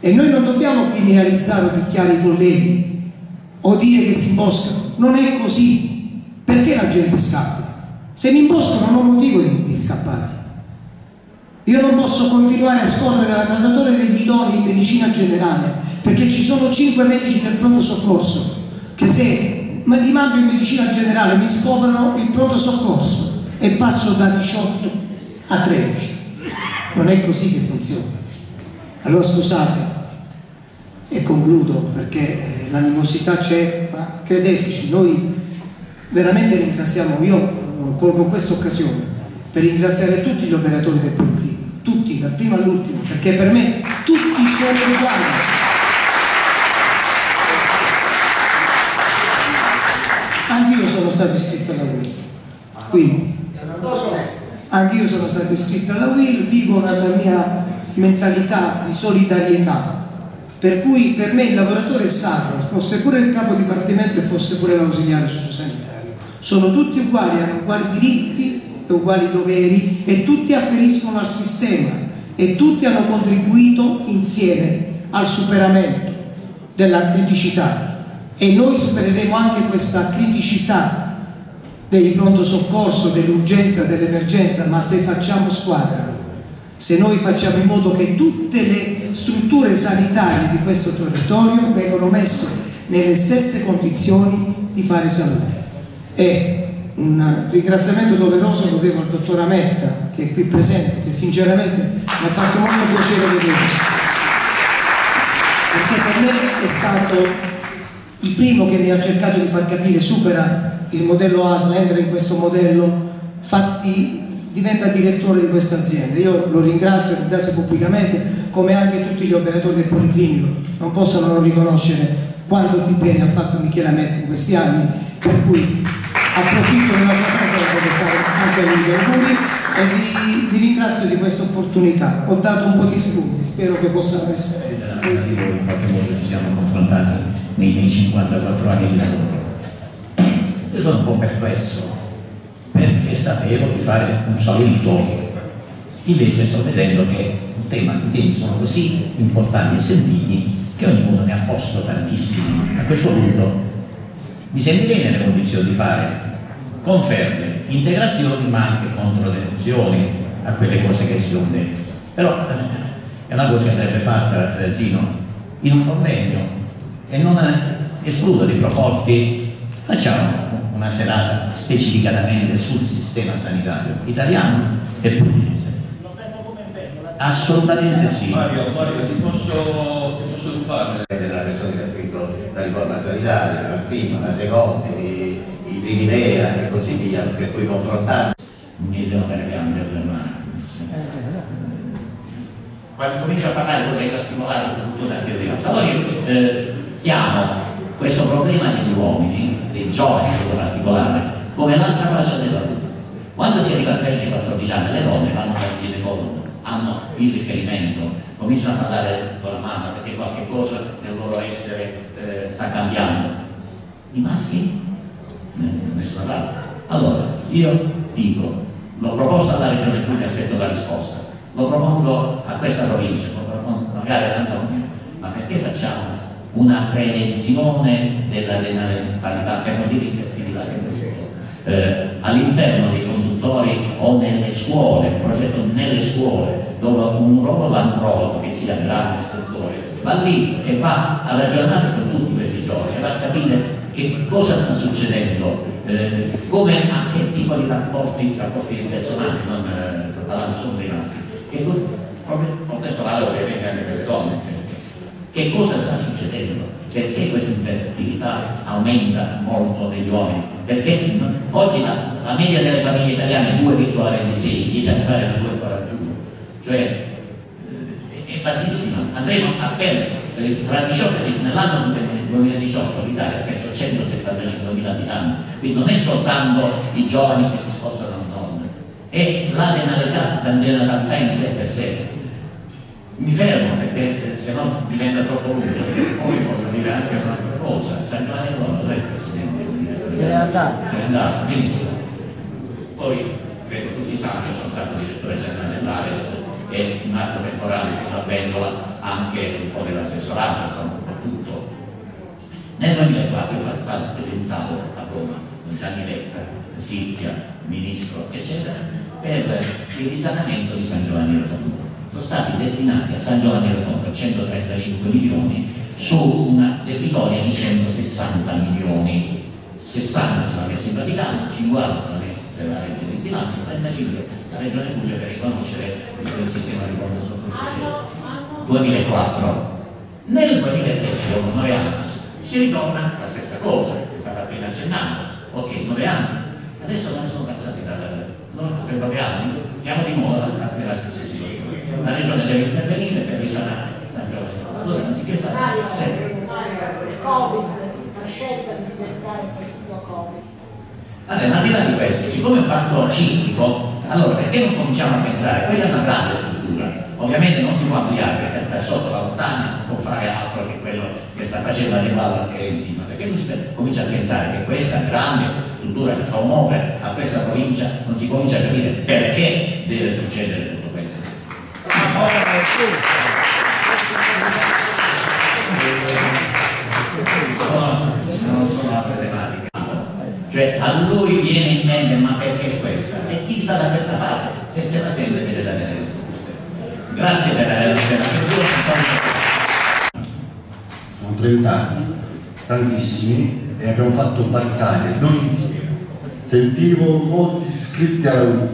[SPEAKER 8] E noi non dobbiamo criminalizzare o picchiare i colleghi o dire che si imboscano. Non è così. Perché la gente scappa? Se mi imboscano non ho motivo di, di scappare. Io non posso continuare a scorrere la graduatoria degli idoni in medicina generale perché ci sono 5 medici del pronto soccorso che se li mando in medicina generale mi scoprono il pronto soccorso e passo da 18 a 13. Non è così che funziona. Allora scusate, e concludo perché eh, l'animosità c'è, ma credeteci, noi veramente ringraziamo, io eh, colgo questa occasione per ringraziare tutti gli operatori del Policlinico tutti, dal primo all'ultimo, perché per me tutti sono uguali. Anch'io sono stato iscritto alla WIL, quindi anch'io sono stato iscritto alla WIL, vivo nella mia mentalità di solidarietà, per cui per me il lavoratore è sacro, fosse pure il capo dipartimento e fosse pure l'ausiliare sociosanitario. Sono tutti uguali, hanno uguali diritti e uguali doveri e tutti afferiscono al sistema e tutti hanno contribuito insieme al superamento della criticità e noi supereremo anche questa criticità del pronto soccorso, dell'urgenza, dell'emergenza, ma se facciamo squadra, se noi facciamo in modo che tutte le strutture sanitarie di questo territorio vengano messe nelle stesse condizioni di fare salute. E un ringraziamento doveroso lo devo al dottor Ametta che è qui presente, che sinceramente mi ha fatto molto piacere vedere perché per me è stato il primo che mi ha cercato di far capire supera il modello ASL, entra in questo modello, fatti, diventa direttore di questa azienda. Io lo ringrazio, ringrazio pubblicamente, come anche tutti gli operatori del Policlinico, non possono non riconoscere quanto di bene ha fatto Michele Ametta in questi anni, per cui approfitto della sua presenza per fare anche a lui gli auguri e vi, vi ringrazio di questa opportunità. Ho dato un po' di spunti, spero che possano essere.
[SPEAKER 9] In qualche modo ci siamo confrontati nei miei 54 anni di lavoro. Io sono un po' perplesso sapevo di fare un saluto, invece sto vedendo che un tema di temi sono così importanti e sentiti che ognuno ne ha posto tantissimo. A questo punto mi sentirei nelle condizioni di fare conferme, integrazioni ma anche controdeduzioni a quelle cose che si sono dette. Però eh, è una cosa che andrebbe fatta, Gino, in un convegno e non escludo di proporti, facciamo una serata specificatamente sul sistema sanitario italiano e pugliese. Assolutamente sì.
[SPEAKER 4] Mario, Mario, ti posso, ti posso rubare?
[SPEAKER 9] Della persona che ha scritto la riforma sanitaria, la prima, la seconda, i, i primi Lea e così via, per cui confrontare. Mi devo cambiare Quando comincio a parlare vorrei stimolare tutta una serie di cose. Allora io eh, chiamo questo problema degli uomini, dei giovani in particolare, come l'altra faccia della luce. Quando si arriva a 13-14 anni le donne vanno dal ginecologo hanno il riferimento, cominciano a parlare con la mamma perché qualche cosa nel loro essere eh, sta cambiando. I maschi? Nessuna parte. Allora, io dico, l'ho proposto alla Regione Puglia, aspetto la risposta, lo propongo a questa provincia, magari ad Antonio, ma perché facciamo una prevenzione della denatalità, per non dire infertilità che eh, all'interno dei consultori o nelle scuole, un progetto nelle scuole, dove un ruolo l'antropologo che sia grande nel settore, va lì e va a ragionare con tutti questi giovani, e va a capire che cosa sta succedendo, eh, come, a che tipo di rapporti, rapporti personali, non eh, parlando solo dei maschi, che contesto vale ovviamente anche per le donne, che cosa sta succedendo? Perché questa infertilità aumenta molto negli uomini? Perché oggi la, la media delle famiglie italiane è 2,26, 10 anni fa era 2,41, cioè eh, è bassissima. Andremo a perdere eh, tra 18 e nell'anno 2018 l'Italia ha perso 175.000 abitanti, quindi non è soltanto i giovani che si spostano a donne, è la denatalità, in sé per sé mi fermo perché se no diventa troppo lungo. Poi voglio dire anche un'altra cosa. San Giovanni Rono non è il presidente se n'è andato se n'è andato. Benissimo. Poi credo tutti sanno sono stato direttore generale dell'Ares e un arco temporale fino a Vendola anche un po' dell'assessorato insomma un po' tutto. Nel 2004 ho fatto parte di un tavolo a Roma con Gianni Leppa, Sicchia, Ministro, eccetera, per il risanamento di San Giovanni Rotondo. Sono stati destinati a San Giovanni Rotondo 135 milioni su una territoria di 160 milioni. 60 sono messi in Vaticano, 50 sono messi la regione di bilancio, 35 la regione Puglia per riconoscere il sistema di fondo sotto 2004. Nel 2013, dopo 9 anni, si ritorna la stessa cosa, che è stata appena accennata. Ok, 9 anni. Adesso ne sono passati da per 9 anni, stiamo di nuovo nella stessa situazione. La regione deve intervenire per risanare San Giovanni. Allora, anziché fare 7.
[SPEAKER 3] Covid, la scelta di diventare partito Covid.
[SPEAKER 9] Vabbè, ma al di là di questo, siccome è un fatto ciclico, allora perché non cominciamo a pensare? Quella è una grande struttura, ovviamente non si può ampliare perché sta sotto la montagna, non può fare altro che quello che sta facendo a Neballa che è in perché lui comincia a pensare che questa grande struttura che fa onore a questa provincia non si comincia a capire perché deve succedere tutto questo. Non sono altre tematiche. Cioè a lui viene in mente ma perché questa? E chi sta da questa parte? Se se la sente deve dare le risposte. Grazie per l'attenzione.
[SPEAKER 10] Sono 30 anni, tantissimi, e abbiamo fatto battaglie, non. Sentivo molti iscritti alla U.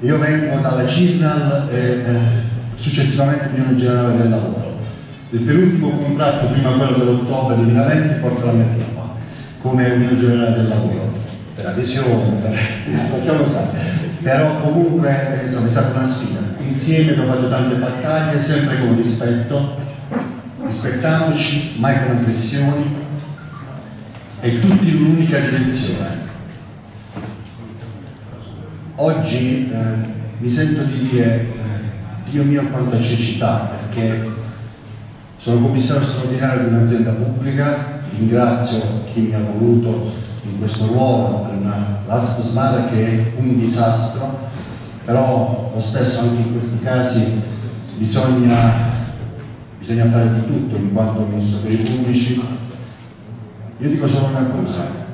[SPEAKER 10] Io vengo dalla Cisnal e eh, successivamente Unione Generale del Lavoro. Il penultimo contratto, prima quello dell'ottobre 2020, porta la mia firma come Unione Generale del Lavoro, per adesione, per... lasciamo stare. Però comunque eh, insomma, è stata una sfida. Insieme abbiamo fatto tante battaglie, sempre con rispetto, rispettandoci, mai con aggressioni e tutti in un'unica direzione. Oggi eh, mi sento di dire, eh, Dio mio quanta cecità, perché sono commissario straordinario di un'azienda pubblica, ringrazio chi mi ha voluto in questo ruolo per una LASP Smart che è un disastro, però lo stesso anche in questi casi bisogna, bisogna fare di tutto in quanto ministro per i pubblici. Io dico solo una cosa,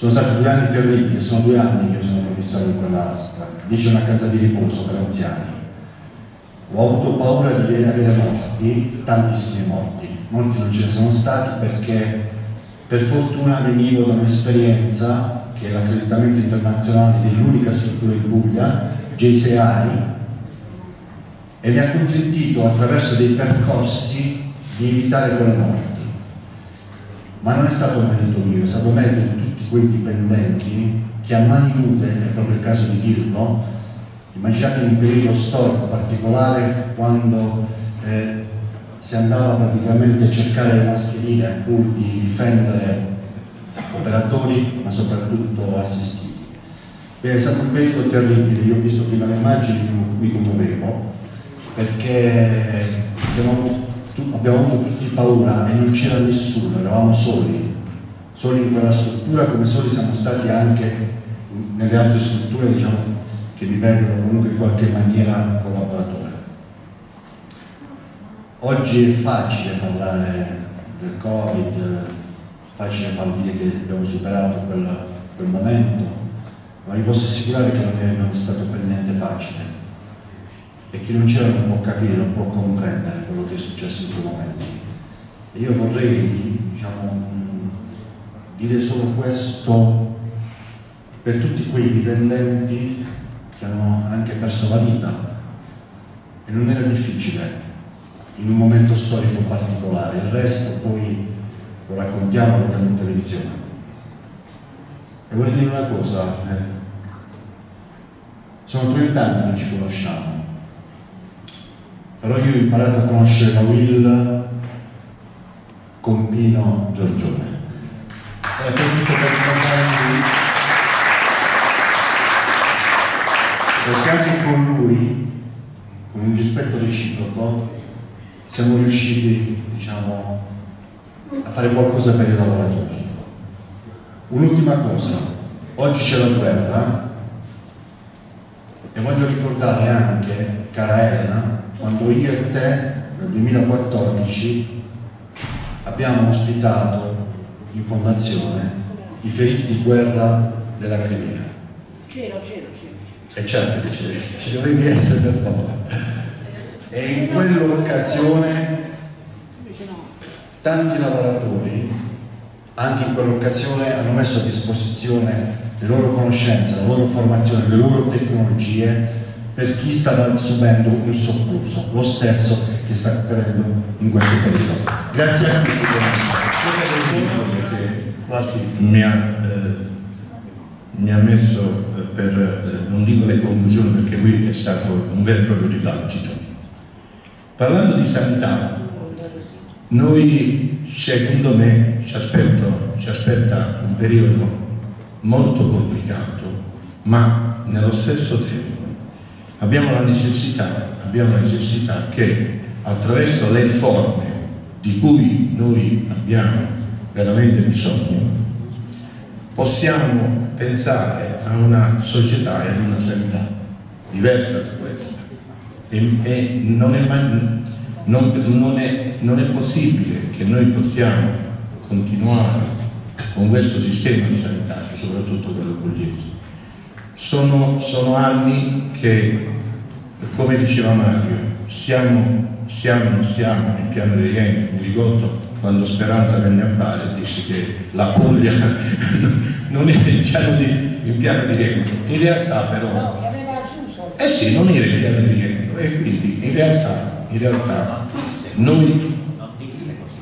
[SPEAKER 10] sono stati due anni terribili, sono due anni che sono commissario in quella ASP, lì c'è una casa di riposo per anziani. Ho avuto paura di avere morti, tantissimi morti, molti non ce ne sono stati perché per fortuna venivo da un'esperienza che è l'accreditamento internazionale dell'unica struttura in Puglia, JCI, e mi ha consentito attraverso dei percorsi di evitare quelle morti. Ma non è stato un merito mio, è stato merito di quei dipendenti che a mani nude, è proprio il caso di dirlo, immaginate in un periodo storico particolare quando eh, si andava praticamente a cercare le mascherine pur di difendere operatori ma soprattutto assistiti. Beh, è stato un periodo terribile, io ho visto prima le immagini, mi commuovevo perché abbiamo, abbiamo avuto tutti paura e non c'era nessuno, eravamo soli, soli in quella struttura come soli siamo stati anche nelle altre strutture diciamo, che vi vedono comunque in qualche maniera collaboratori. Oggi è facile parlare del Covid, facile dire che abbiamo superato quel, quel momento, ma vi posso assicurare che non è, non è stato per niente facile e chi non c'era non può capire, non può comprendere quello che è successo in quei momenti. E io vorrei diciamo, dire solo questo per tutti quei dipendenti che hanno anche perso la vita e non era difficile in un momento storico particolare, il resto poi lo raccontiamo vedendo in televisione. E vorrei dire una cosa, eh. sono 30 anni che ci conosciamo, però io ho imparato a conoscere la Will con Pino Giorgione. E approfitto per ricordarvi perché anche con lui, con un rispetto reciproco, siamo riusciti diciamo, a fare qualcosa per i lavoratori. Un'ultima cosa, oggi c'è la guerra e voglio ricordare anche, cara Elena, quando io e te nel 2014 abbiamo ospitato in fondazione i feriti di guerra della Crimea.
[SPEAKER 3] C'ero, c'ero,
[SPEAKER 10] c'ero. E certo che ci dovevi essere per forza. E in quell'occasione tanti lavoratori, anche in quell'occasione, hanno messo a disposizione le loro conoscenze, la loro formazione, le loro tecnologie per chi stava subendo un soccorso, lo stesso che sta accadendo in questo periodo. Grazie a tutti.
[SPEAKER 11] Quasi mi ha, eh, mi ha messo eh, per, eh, non dico le conclusioni perché qui è stato un vero e proprio dibattito. Parlando di sanità, noi secondo me ci, aspetto, ci aspetta un periodo molto complicato, ma nello stesso tempo abbiamo la necessità, abbiamo la necessità che attraverso le riforme di cui noi abbiamo veramente bisogno, possiamo pensare a una società e ad una sanità diversa da questa. E, e non, è mai, non, non, è, non è possibile che noi possiamo continuare con questo sistema sanitario, soprattutto quello pugliese. Sono, sono anni che come diceva Mario, siamo, siamo, non siamo in piano di rientro, mi ricordo quando Speranza venne a fare disse che la Puglia non era in piano di, in piano di rientro, in realtà però... Eh sì, non era in piano di rientro e quindi in realtà, in realtà noi...
[SPEAKER 9] Non disse così,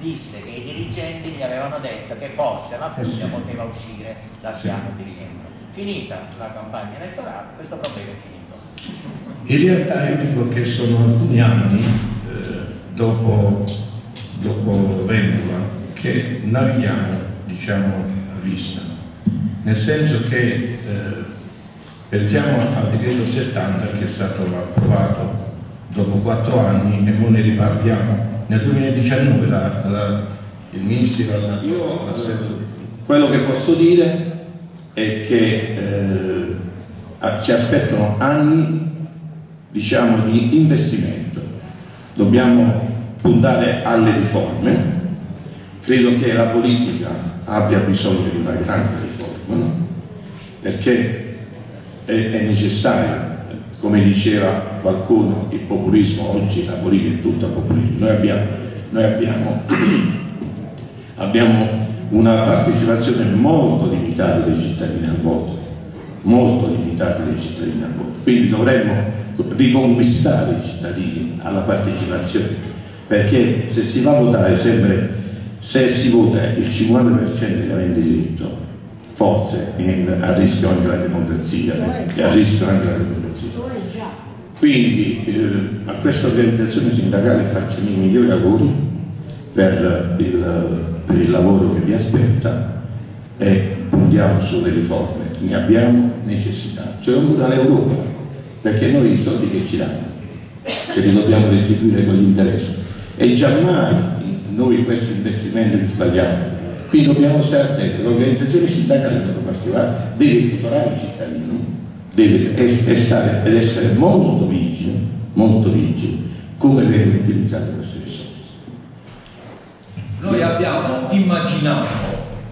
[SPEAKER 9] disse che i dirigenti gli avevano detto che forse la Puglia eh sì. poteva uscire dal piano di rientro. Finita la campagna elettorale, questo problema è finito.
[SPEAKER 11] In realtà io dico che sono alcuni anni eh, dopo, dopo Vendola che navighiamo diciamo, a vista, nel senso che eh, pensiamo al decreto 70 che è stato approvato dopo quattro anni e ora ne riparliamo. Nel 2019 la, la, il Ministro ha dato la
[SPEAKER 12] Quello che posso dire è che eh, ci aspettano anni diciamo, di investimento. Dobbiamo puntare alle riforme. Credo che la politica abbia bisogno di una grande riforma perché è, è necessario, come diceva qualcuno, il populismo, oggi la politica è tutta populismo. Noi abbiamo, noi abbiamo, abbiamo una partecipazione molto limitata dei cittadini al voto, molto limitata dei cittadini al voto. Quindi dovremmo riconquistare i cittadini alla partecipazione, perché se si va a votare sempre, se si vota il 50% che avente diritto, forse in, a rischio anche la democrazia e a rischio anche la democrazia. Quindi eh, a questa organizzazione sindacale faccio i migliori auguri per il, per il lavoro che vi aspetta e puntiamo sulle riforme, ne abbiamo necessità, cioè un'Europa perché noi i soldi che ci danno ce li dobbiamo restituire con gli interessi e giammai noi questi investimenti li sbagliamo. Qui dobbiamo stare attenti l'organizzazione sindacale in modo particolare deve tutelare il cittadino deve stare, ed essere molto vigile molto vigile come vengono utilizzate queste risorse.
[SPEAKER 13] Noi abbiamo immaginato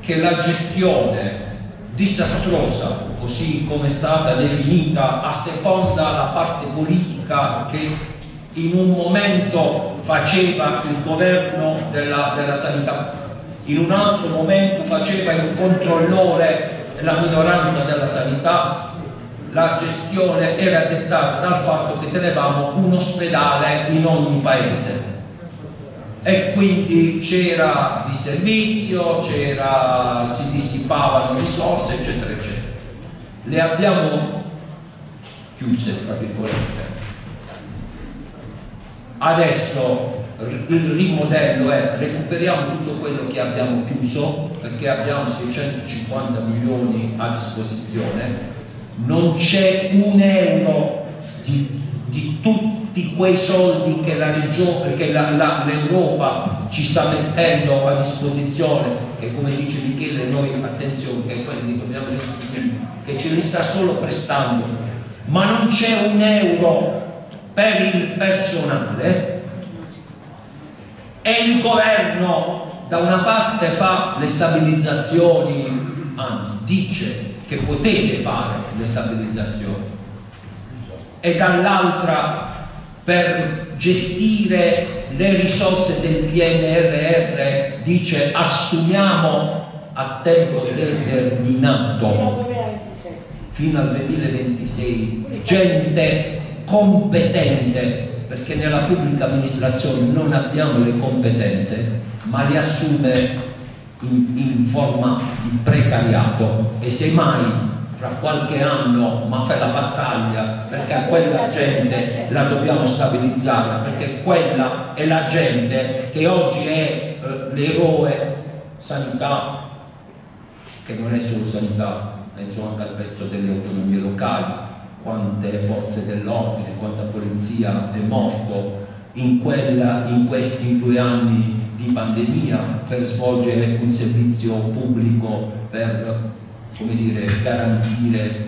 [SPEAKER 13] che la gestione disastrosa così come è stata definita a seconda la parte politica che in un momento faceva il governo della, della sanità, in un altro momento faceva il controllore della minoranza della sanità, la gestione era dettata dal fatto che tenevamo un ospedale in ogni paese. E quindi c'era di servizio, si dissipavano risorse eccetera eccetera. Le abbiamo chiuse, tra virgolette. Adesso il rimodello è recuperiamo tutto quello che abbiamo chiuso perché abbiamo 650 milioni a disposizione, non c'è un euro di, di tutti quei soldi che l'Europa ci sta mettendo a disposizione, che come dice Michele noi attenzione che quelli dobbiamo che ce li sta solo prestando, ma non c'è un euro per il personale e il governo da una parte fa le stabilizzazioni, anzi dice che potete fare le stabilizzazioni e dall'altra per gestire le risorse del PNRR dice assumiamo a tempo determinato. Fino al 2026 gente competente perché nella pubblica amministrazione non abbiamo le competenze ma le assume in, in forma di precariato. E semmai fra qualche anno ma fai la battaglia perché a quella gente la dobbiamo stabilizzare perché quella è la gente che oggi è eh, l'eroe sanità che non è solo sanità penso anche al pezzo delle autonomie locali quante forze dell'ordine quanta polizia è morto in, quella, in questi due anni di pandemia per svolgere un servizio pubblico per come dire, garantire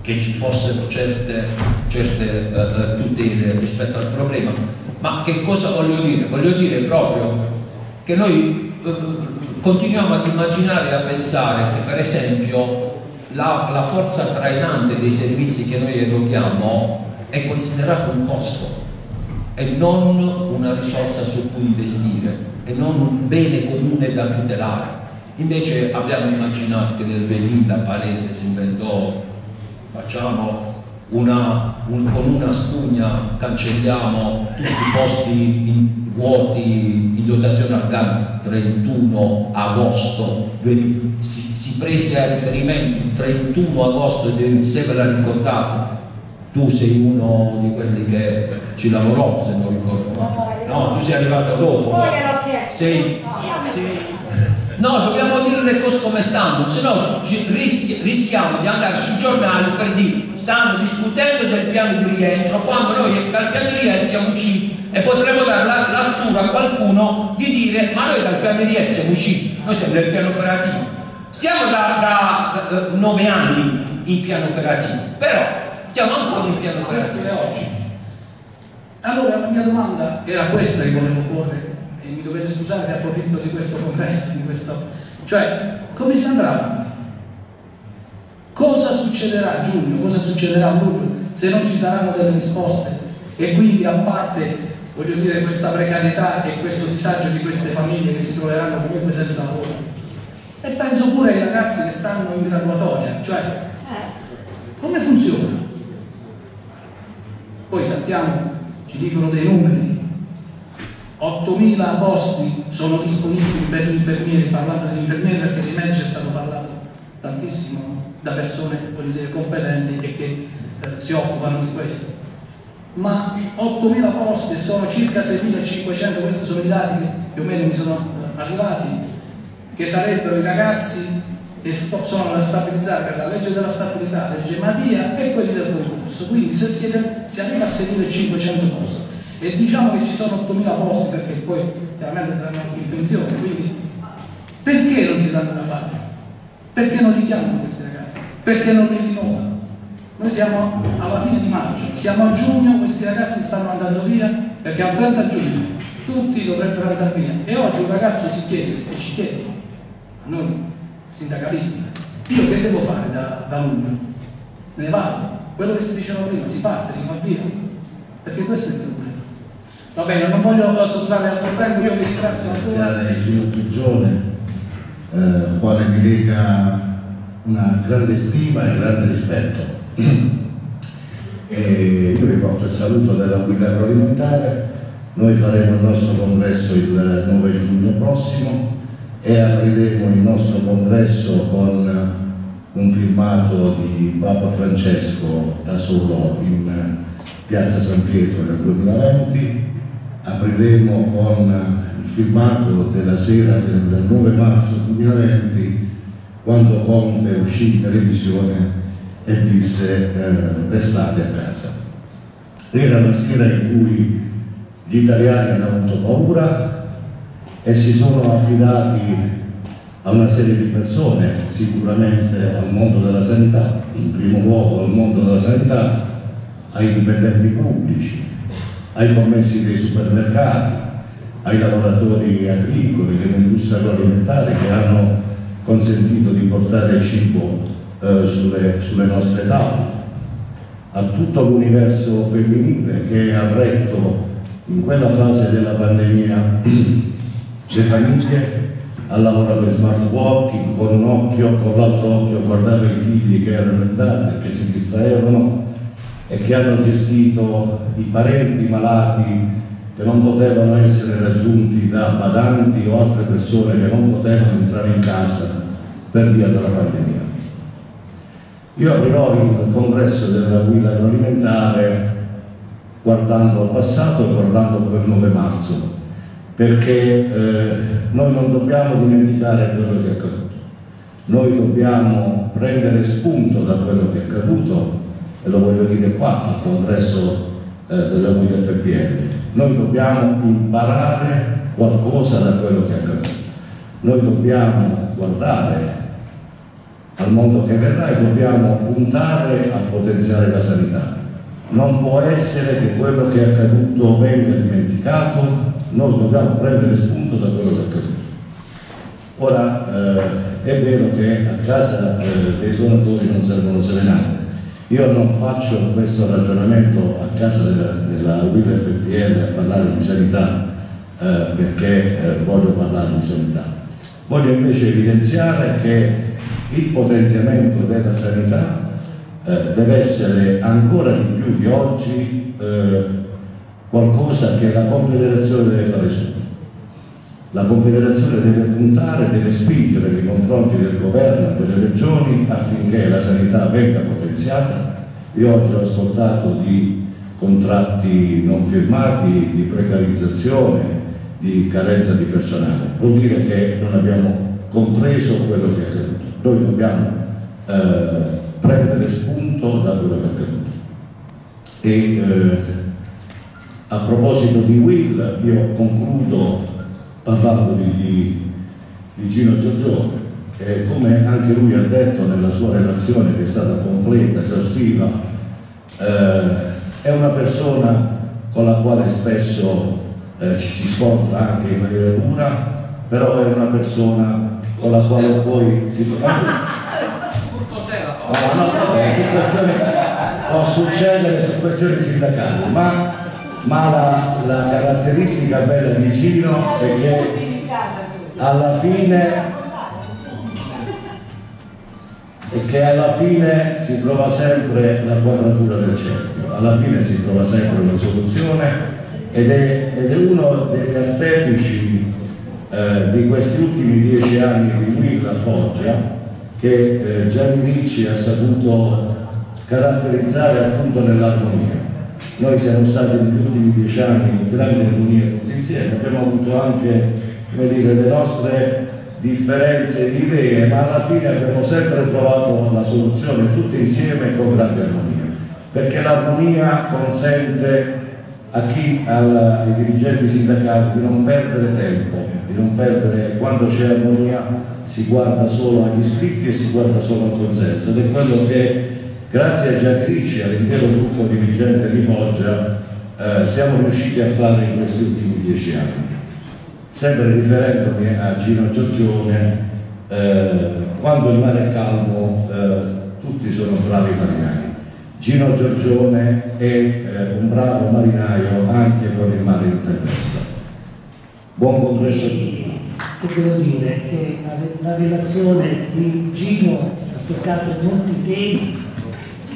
[SPEAKER 13] che ci fossero certe, certe uh, tutele rispetto al problema. Ma che cosa voglio dire? Voglio dire proprio che noi uh, continuiamo ad immaginare e a pensare che per esempio la, la forza trainante dei servizi che noi eroghiamo è considerato un costo e non una risorsa su cui investire e non un bene comune da tutelare. Invece abbiamo immaginato che nel 2000 Palese si inventò, facciamo una, un, con una spugna cancelliamo tutti i posti in, vuoti in dotazione al GAN 31 agosto, si, si, prese a riferimento il 31 agosto, se ve l'ha ricordato, tu sei uno di quelli che ci lavorò, se non ricordo No, tu sei arrivato dopo. Sei No, dobbiamo dire le cose come stanno, se no rischi, rischiamo di andare sui giornali per dire stanno discutendo del piano di rientro quando noi dal piano di rientro siamo usciti e potremmo dare la, la stura a qualcuno di dire ma noi dal piano di rientro siamo usciti, noi siamo nel piano operativo. Stiamo da, da, da nove anni in piano operativo, però stiamo ancora in piano operativo. Questo è oggi.
[SPEAKER 14] Allora la mia domanda era questa che volevo porre e mi dovete scusare se approfitto di questo congresso, di questo... cioè come si andrà avanti? Cosa succederà a giugno, cosa succederà a luglio se non ci saranno delle risposte e quindi a parte voglio dire questa precarietà e questo disagio di queste famiglie che si troveranno comunque senza lavoro e penso pure ai ragazzi che stanno in graduatoria, cioè come funziona? Poi sappiamo, ci dicono dei numeri, 8.000 posti sono disponibili per gli infermieri, parlando degli infermieri perché di me c'è stato parlato tantissimo da persone dire, competenti e che eh, si occupano di questo. Ma 8.000 posti sono circa 6.500, questi sono i dati che più o meno mi sono eh, arrivati, che sarebbero i ragazzi che sono da stabilizzare per la legge della stabilità, legge Mattia e quelli del concorso. Quindi se si arriva a 6.500 posti e diciamo che ci sono 8.000 posti perché poi chiaramente andranno in pensione, quindi perché non si danno da fare? Perché non li chiamano questi ragazzi? Perché non li rinnovano? Noi siamo alla fine di maggio, siamo a giugno, questi ragazzi stanno andando via perché al 30 giugno tutti dovrebbero andare via e oggi un ragazzo si chiede e ci chiede, a noi sindacalisti, io che devo fare da, da luglio? Me ne vado, quello che si diceva prima, si parte, si va via, perché questo è il problema. Va bene, non voglio sottrarre altro tempo, io vi ringrazio ancora.
[SPEAKER 11] Gino Pigione, eh, quale mi lega una grande stima e grande rispetto. e io vi porto il saluto della guida agroalimentare, noi faremo il nostro congresso il 9 giugno prossimo e apriremo il nostro congresso con un filmato di Papa Francesco da solo in Piazza San Pietro nel 2020 apriremo con il filmato della sera del 9 marzo 2020 quando Conte uscì in televisione e disse eh, restate a casa. Era la sera in cui gli italiani hanno avuto paura e si sono affidati a una serie di persone, sicuramente al mondo della sanità, in primo luogo al mondo della sanità, ai dipendenti pubblici, ai commessi dei supermercati, ai lavoratori agricoli dell'industria agroalimentare che hanno consentito di portare il cibo eh, sulle, sulle nostre tavole, a tutto l'universo femminile che ha retto in quella fase della pandemia le famiglie ha lavorato in smart working con un occhio, con l'altro occhio guardava i figli che erano entrati e che si distraevano e che hanno gestito i parenti malati che non potevano essere raggiunti da badanti o altre persone che non potevano entrare in casa per via della pandemia. Io aprirò il congresso della guida agroalimentare guardando al passato e guardando quel 9 marzo, perché eh, noi non dobbiamo dimenticare quello che è accaduto, noi dobbiamo prendere spunto da quello che è accaduto e lo voglio dire qua al congresso eh, FPL, noi dobbiamo imparare qualcosa da quello che è accaduto, noi dobbiamo guardare al mondo che verrà e dobbiamo puntare a potenziare la sanità. Non può essere che quello che è accaduto venga dimenticato, noi dobbiamo prendere spunto da quello che è accaduto. Ora eh, è vero che a casa eh, dei suonatori non servono serenate. Io non faccio questo ragionamento a casa della, della UIL a parlare di sanità eh, perché eh, voglio parlare di sanità. Voglio invece evidenziare che il potenziamento della sanità eh, deve essere ancora di più di oggi eh, qualcosa che la Confederazione deve fare su. La Confederazione deve puntare, deve spingere nei confronti del governo delle regioni affinché la sanità venga potenziata. Io oggi ho ascoltato di contratti non firmati, di precarizzazione, di carenza di personale. Vuol dire che non abbiamo compreso quello che è accaduto. Noi dobbiamo eh, prendere spunto da quello che è accaduto. E eh, a proposito di Will, io concludo parlando di, di, Gino Giorgione, che come anche lui ha detto nella sua relazione che è stata completa, esaustiva, eh, è una persona con la quale spesso eh, ci si scontra anche in maniera dura, però è una persona con la quale poi si... No, no, vabbè, su questioni, può succedere su questioni sindacali, ma, ma la, la, caratteristica bella di Gino è che alla fine è che alla fine si trova sempre la quadratura del cerchio, alla fine si trova sempre una soluzione ed è, ed è uno degli artefici eh, di questi ultimi dieci anni di Will a Foggia che eh, Gianni Ricci ha saputo caratterizzare appunto nell'armonia. Noi siamo stati negli ultimi dieci anni in grande armonia tutti insieme, abbiamo avuto anche dire, le nostre differenze di idee, ma alla fine abbiamo sempre trovato la soluzione tutti insieme con grande armonia, perché l'armonia consente a chi, alla, ai dirigenti sindacali di non perdere tempo, di non perdere quando c'è armonia si guarda solo agli iscritti e si guarda solo al consenso. Ed è quello che grazie a Gianni all'intero gruppo dirigente di Foggia eh, siamo riusciti a fare in questi ultimi dieci anni. Sempre riferendomi a Gino Giorgione eh, quando il mare è calmo eh, tutti sono bravi marinai. Gino Giorgione è eh, un bravo marinaio anche con il mare in tempesta. Buon congresso a tutti.
[SPEAKER 15] Devo dire? Che la, la relazione di Gino ha toccato molti temi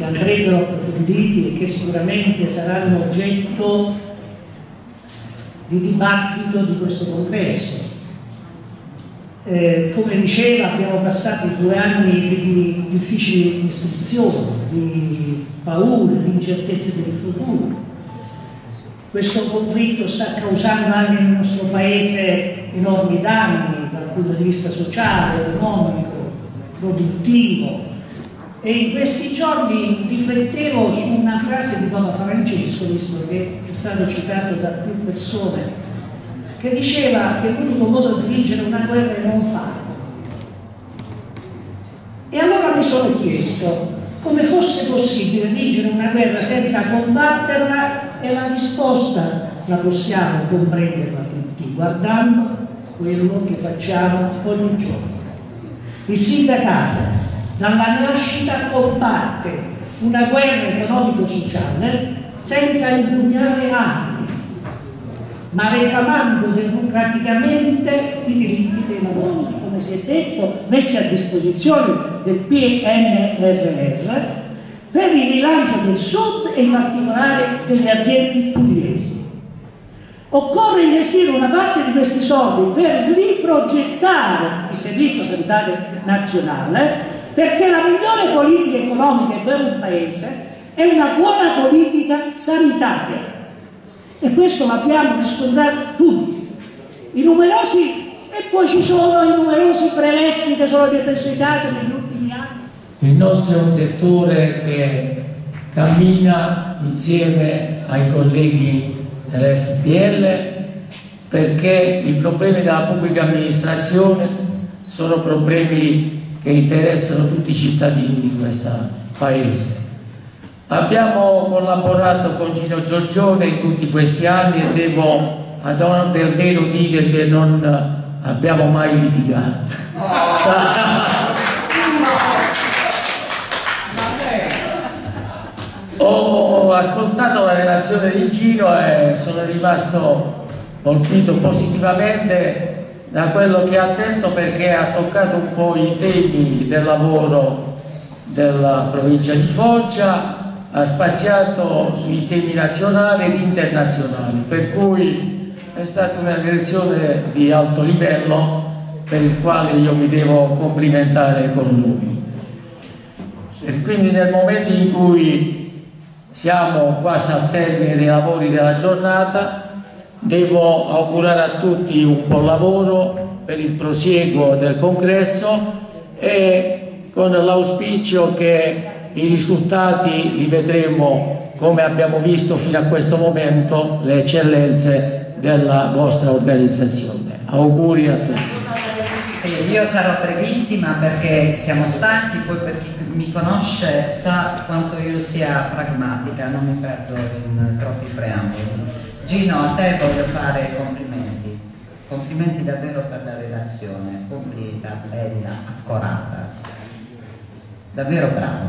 [SPEAKER 15] che andrebbero approfonditi e che sicuramente saranno oggetto di dibattito di questo congresso. Eh, come diceva abbiamo passato due anni di difficili istruzioni, di paure, di incertezze del futuro. Questo conflitto sta causando anche nel nostro paese enormi danni dal punto di vista sociale, economico, produttivo. E in questi giorni riflettevo su una frase di Papa Francesco, visto che è stato citato da più persone, che diceva che l'unico modo di vincere una guerra è non farlo. E allora mi sono chiesto come fosse possibile vincere una guerra senza combatterla e la risposta la possiamo comprenderla tutti guardando quello che facciamo ogni giorno. Il sindacato dalla nascita combatte una guerra economico-sociale senza impugnare anni, ma reclamando democraticamente i diritti dei lavoratori, come si è detto, messi a disposizione del PNRR per il rilancio del Sud e in particolare delle aziende pugliesi. Occorre investire una parte di questi soldi per riprogettare il Servizio Sanitario Nazionale perché la migliore politica economica per un paese è una buona politica sanitaria e questo l'abbiamo riscontrato tutti. I numerosi, e poi ci sono i numerosi brevetti che sono depositati negli ultimi anni.
[SPEAKER 16] Il nostro è un settore che cammina insieme ai colleghi dell'FPL perché i problemi della pubblica amministrazione sono problemi che interessano tutti i cittadini di questo paese. Abbiamo collaborato con Gino Giorgione in tutti questi anni e devo ad onore del vero dire che non abbiamo mai litigato. Ho ascoltato la relazione di Gino e sono rimasto colpito positivamente da quello che ha detto perché ha toccato un po' i temi del lavoro della provincia di Foggia, ha spaziato sui temi nazionali ed internazionali, per cui è stata una relazione di alto livello per il quale io mi devo complimentare con lui. E quindi nel momento in cui siamo quasi al termine dei lavori della giornata, Devo augurare a tutti un buon lavoro per il prosieguo del congresso e con l'auspicio che i risultati li vedremo come abbiamo visto fino a questo momento le eccellenze della vostra organizzazione. Auguri a tutti.
[SPEAKER 17] Sì, io sarò brevissima perché siamo stanchi, poi per chi mi conosce sa quanto io sia pragmatica, non mi perdo in troppi preamboli. Gino, a te voglio fare i complimenti, complimenti davvero per la relazione, completa, bella, accorata, davvero bravo.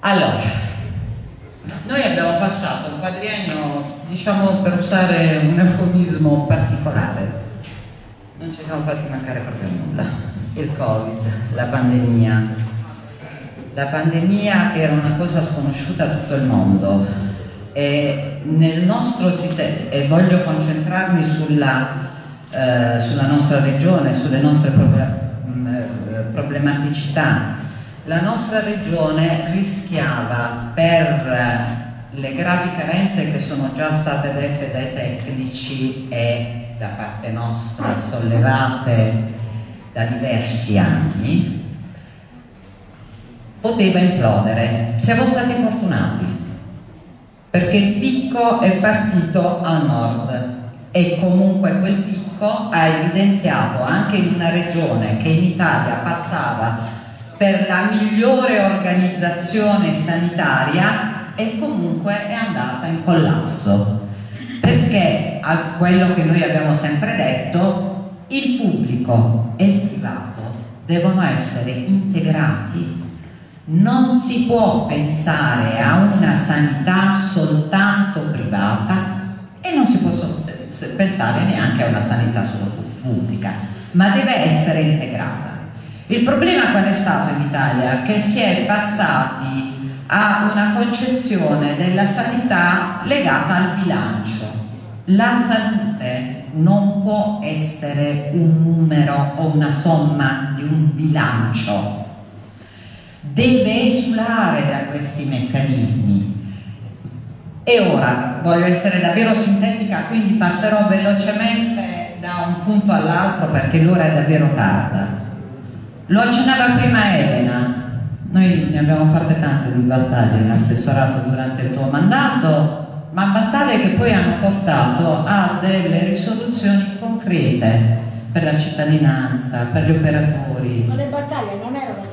[SPEAKER 17] Allora, noi abbiamo passato un quadriennio, diciamo per usare un eufemismo particolare, non ci siamo fatti mancare proprio nulla, il Covid, la pandemia, la pandemia che era una cosa sconosciuta a tutto il mondo, e nel nostro sistema, e voglio concentrarmi sulla, eh, sulla nostra regione, sulle nostre mm, eh, problematicità, la nostra regione rischiava per le gravi carenze che sono già state dette dai tecnici e da parte nostra sollevate da diversi anni, poteva implodere. Siamo stati fortunati perché il picco è partito al nord e comunque quel picco ha evidenziato anche in una regione che in Italia passava per la migliore organizzazione sanitaria e comunque è andata in collasso. Perché a quello che noi abbiamo sempre detto il pubblico e il privato devono essere integrati non si può pensare a una sanità soltanto privata e non si può pensare neanche a una sanità solo pubblica, ma deve essere integrata. Il problema qual è stato in Italia? Che si è passati a una concezione della sanità legata al bilancio. La salute non può essere un numero o una somma di un bilancio, deve esulare da questi meccanismi. E ora voglio essere davvero sintetica, quindi passerò velocemente da un punto all'altro perché l'ora è davvero tarda. Lo accennava prima Elena, noi ne abbiamo fatte tante di battaglie in assessorato durante il tuo mandato, ma battaglie che poi hanno portato a delle risoluzioni concrete per la cittadinanza, per gli operatori.
[SPEAKER 3] Ma le battaglie non erano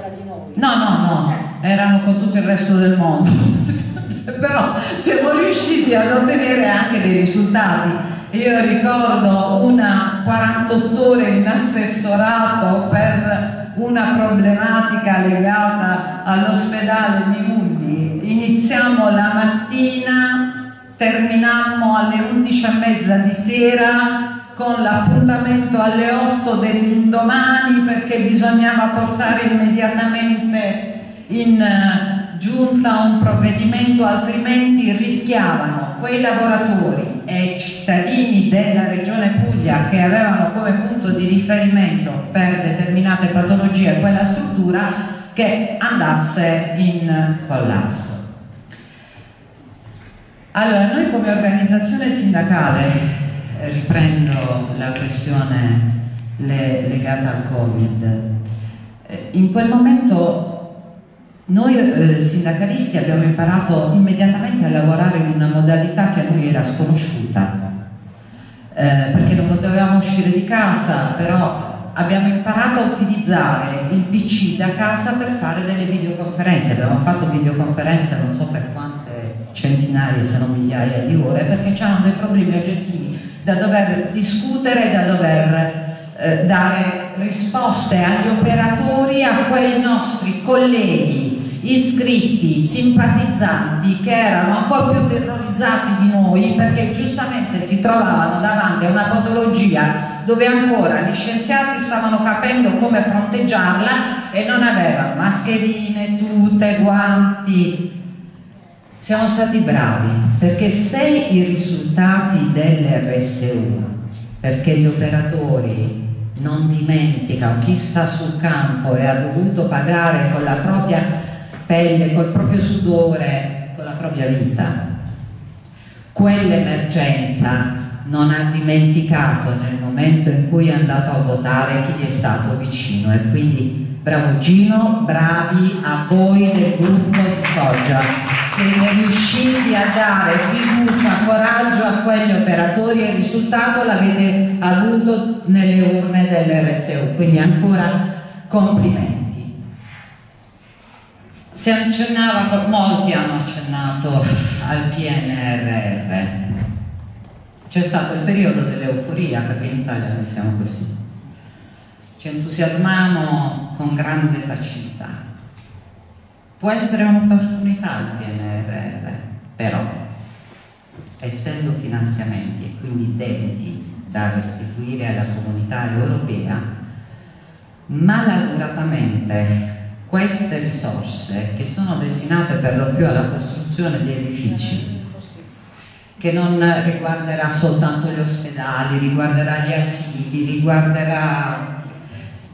[SPEAKER 17] No, no, no, erano con tutto il resto del mondo. però siamo riusciti ad ottenere anche dei risultati. Io ricordo una 48 ore in assessorato per una problematica legata all'ospedale Miulli. Iniziamo la mattina, terminammo alle 11 e mezza di sera con l'appuntamento alle 8 dell'indomani perché bisognava portare immediatamente in eh, giunta un provvedimento, altrimenti rischiavano quei lavoratori e cittadini della Regione Puglia che avevano come punto di riferimento per determinate patologie quella struttura che andasse in collasso. Allora, noi come organizzazione sindacale riprendo la questione le, legata al Covid. Eh, in quel momento noi eh, sindacalisti abbiamo imparato immediatamente a lavorare in una modalità che a noi era sconosciuta, eh, perché non potevamo uscire di casa, però abbiamo imparato a utilizzare il PC da casa per fare delle videoconferenze. Abbiamo fatto videoconferenze non so per quante centinaia se non migliaia di ore perché c'erano dei problemi oggettivi da dover discutere, da dover eh, dare risposte agli operatori, a quei nostri colleghi iscritti, simpatizzanti che erano ancora più terrorizzati di noi perché giustamente si trovavano davanti a una patologia dove ancora gli scienziati stavano capendo come fronteggiarla e non avevano mascherine, tute, guanti, siamo stati bravi perché se i risultati dell'RSU, perché gli operatori non dimenticano chi sta sul campo e ha dovuto pagare con la propria pelle, col proprio sudore, con la propria vita, quell'emergenza non ha dimenticato nel momento in cui è andato a votare chi gli è stato vicino. E quindi bravo Gino, bravi a voi del gruppo di Foggia siete riusciti a dare fiducia, coraggio a quegli operatori e il risultato l'avete avuto nelle urne dell'RSU, quindi ancora complimenti. Si accennava, molti hanno accennato al PNRR, c'è stato il periodo dell'euforia perché in Italia noi siamo così, ci entusiasmiamo con grande facilità Può essere un'opportunità il PNRR, però essendo finanziamenti e quindi debiti da restituire alla comunità europea, malauguratamente queste risorse che sono destinate per lo più alla costruzione di edifici, che non riguarderà soltanto gli ospedali, riguarderà gli asili, riguarderà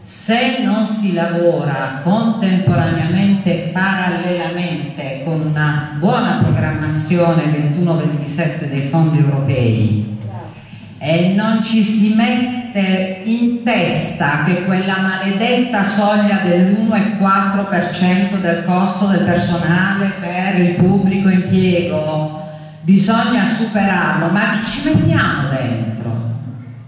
[SPEAKER 17] se non si lavora contemporaneamente, parallelamente, con una buona programmazione 21-27 dei fondi europei e non ci si mette in testa che quella maledetta soglia dell'1,4% del costo del personale per il pubblico impiego bisogna superarlo, ma chi ci mettiamo dentro?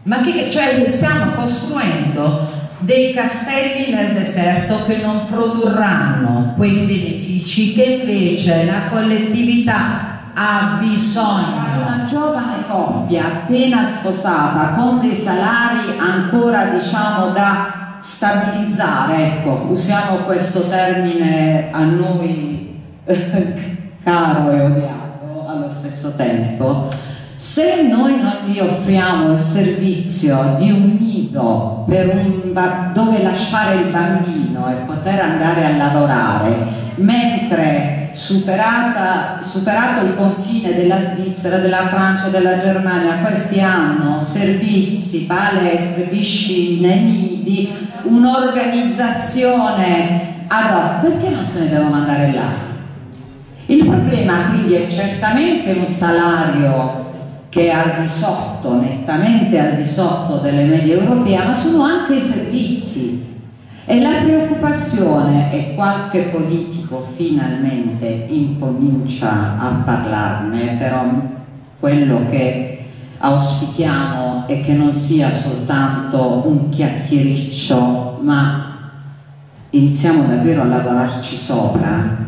[SPEAKER 17] Ma che, cioè stiamo costruendo dei castelli nel deserto che non produrranno quei benefici che invece la collettività ha bisogno. Una giovane coppia appena sposata con dei salari ancora diciamo da stabilizzare, ecco, usiamo questo termine a noi caro e odiato allo stesso tempo se noi non gli offriamo il servizio di un nido un dove lasciare il bambino e poter andare a lavorare, mentre superata, superato il confine della Svizzera, della Francia, della Germania, questi hanno servizi, palestre, piscine, nidi, un'organizzazione ad hoc, perché non se ne devono andare là? Il problema quindi è certamente un salario che è al di sotto, nettamente al di sotto delle medie europee, ma sono anche i servizi. E la preoccupazione, e qualche politico finalmente incomincia a parlarne, però quello che auspichiamo è che non sia soltanto un chiacchiericcio, ma iniziamo davvero a lavorarci sopra,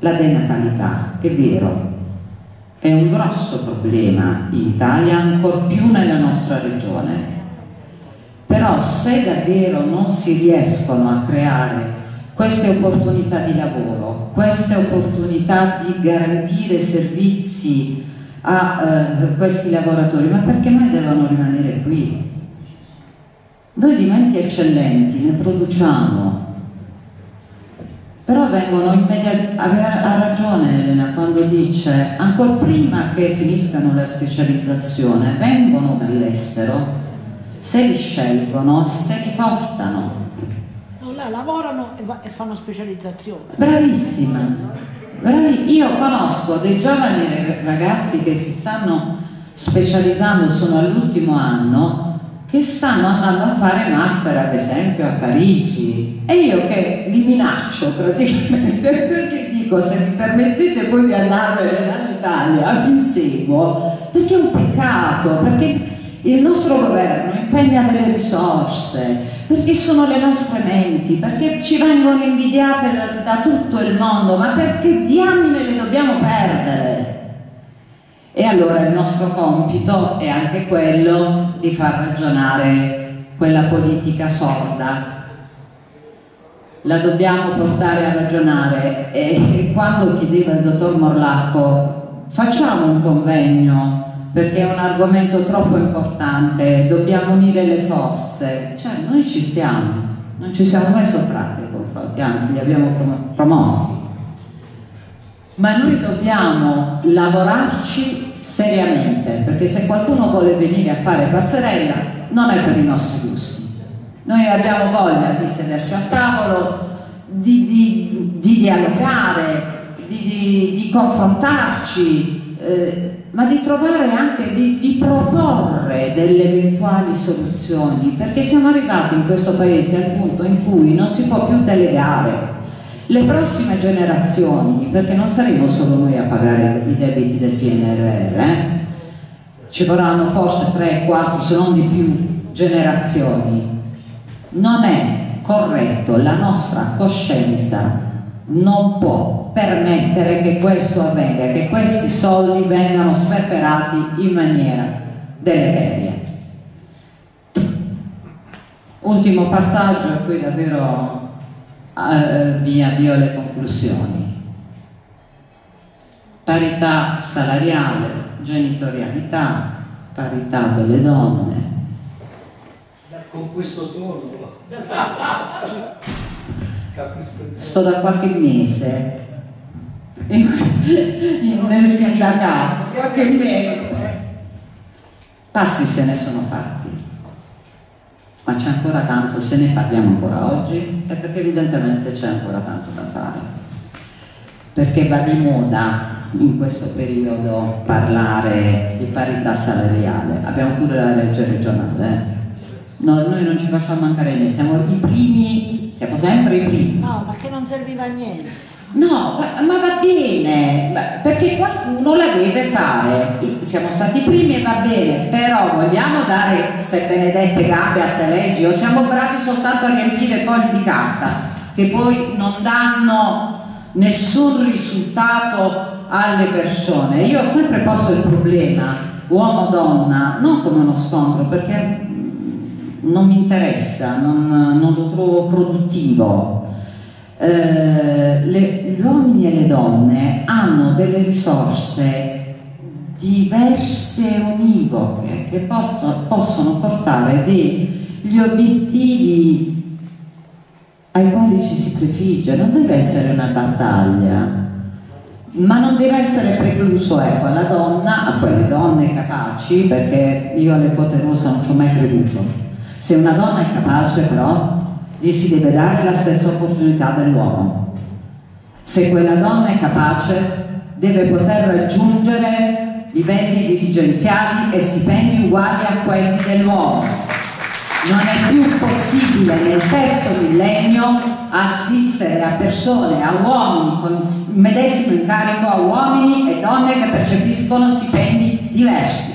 [SPEAKER 17] la denatalità, è vero, è un grosso problema in Italia, ancor più nella nostra regione. Però se davvero non si riescono a creare queste opportunità di lavoro, queste opportunità di garantire servizi a eh, questi lavoratori, ma perché mai devono rimanere qui? Noi di menti eccellenti ne produciamo, però vengono immediatamente, ha ragione Elena quando dice, ancora prima che finiscano la specializzazione, vengono dall'estero, se li scelgono, se li portano.
[SPEAKER 3] No, là lavorano e, fanno specializzazione.
[SPEAKER 17] Bravissima. Bravi. Io conosco dei giovani ragazzi che si stanno specializzando, sono all'ultimo anno, che stanno andando a fare master ad esempio a Parigi. E io che li minaccio praticamente perché dico se mi permettete poi di andarvene dall'Italia vi seguo perché è un peccato perché il nostro governo impegna delle risorse perché sono le nostre menti, perché ci vengono invidiate da, da tutto il mondo, ma perché diamine le dobbiamo perdere? E allora il nostro compito è anche quello di far ragionare quella politica sorda. La dobbiamo portare a ragionare e quando chiedeva il dottor Morlacco facciamo un convegno perché è un argomento troppo importante, dobbiamo unire le forze, cioè noi ci stiamo, non ci siamo mai sottratti ai confronti, anzi li abbiamo promossi. Ma noi dobbiamo lavorarci seriamente, perché se qualcuno vuole venire a fare passerella non è per i nostri gusti. Noi abbiamo voglia di sederci a tavolo, di, di, di dialogare, di, di confrontarci, eh, ma di trovare anche, di, di proporre delle eventuali soluzioni, perché siamo arrivati in questo paese al punto in cui non si può più delegare. Le prossime generazioni, perché non saremo solo noi a pagare i debiti del PNRR, eh? ci vorranno forse 3, 4, se non di più generazioni, non è corretto, la nostra coscienza non può permettere che questo avvenga, che questi soldi vengano sperperati in maniera deleteria. Ultimo passaggio e poi davvero eh, mi avvio alle conclusioni. Parità salariale, genitorialità, parità delle donne.
[SPEAKER 8] Con questo tono.
[SPEAKER 17] sto da qualche mese nel sindacato, qualche mese. Passi se ne sono fatti, c'è ancora tanto, se ne parliamo ancora oggi, è perché evidentemente c'è ancora tanto da fare. Perché va di moda in questo periodo parlare di parità salariale, abbiamo pure la legge regionale. Eh? No, noi non ci facciamo mancare niente, siamo i primi siamo sempre i primi.
[SPEAKER 3] No, ma che non serviva a niente.
[SPEAKER 17] No, ma, va bene, perché qualcuno la deve fare. Siamo stati i primi e va bene, però vogliamo dare queste benedette gambe a queste leggi o siamo bravi soltanto a riempire fogli di carta che poi non danno nessun risultato alle persone. Io ho sempre posto il problema uomo-donna non come uno scontro perché non mi interessa, non, non lo trovo produttivo. Eh, le, gli uomini e le donne hanno delle risorse diverse univoche che porto, possono portare degli obiettivi ai quali ci si prefigge, non deve essere una battaglia, ma non deve essere precluso ecco, alla donna, a quelle donne capaci, perché io alle quote rosa non ci ho mai creduto, se una donna è capace però, gli si deve dare la stessa opportunità dell'uomo. Se quella donna è capace, deve poter raggiungere livelli dirigenziali e stipendi uguali a quelli dell'uomo. Non è più possibile nel terzo millennio assistere a persone, a uomini con medesimo incarico, a uomini e donne che percepiscono stipendi diversi.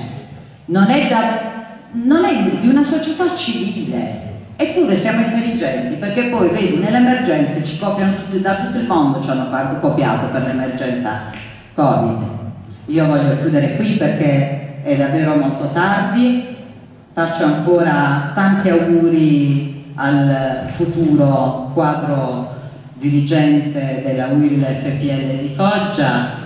[SPEAKER 17] Non è da non è di una società civile, eppure siamo intelligenti perché poi vedi nelle emergenze ci copiano tutti, da tutto il mondo ci hanno copiato per l'emergenza Covid. Io voglio chiudere qui perché è davvero molto tardi, faccio ancora tanti auguri al futuro quadro dirigente della UIL FPL di Foggia,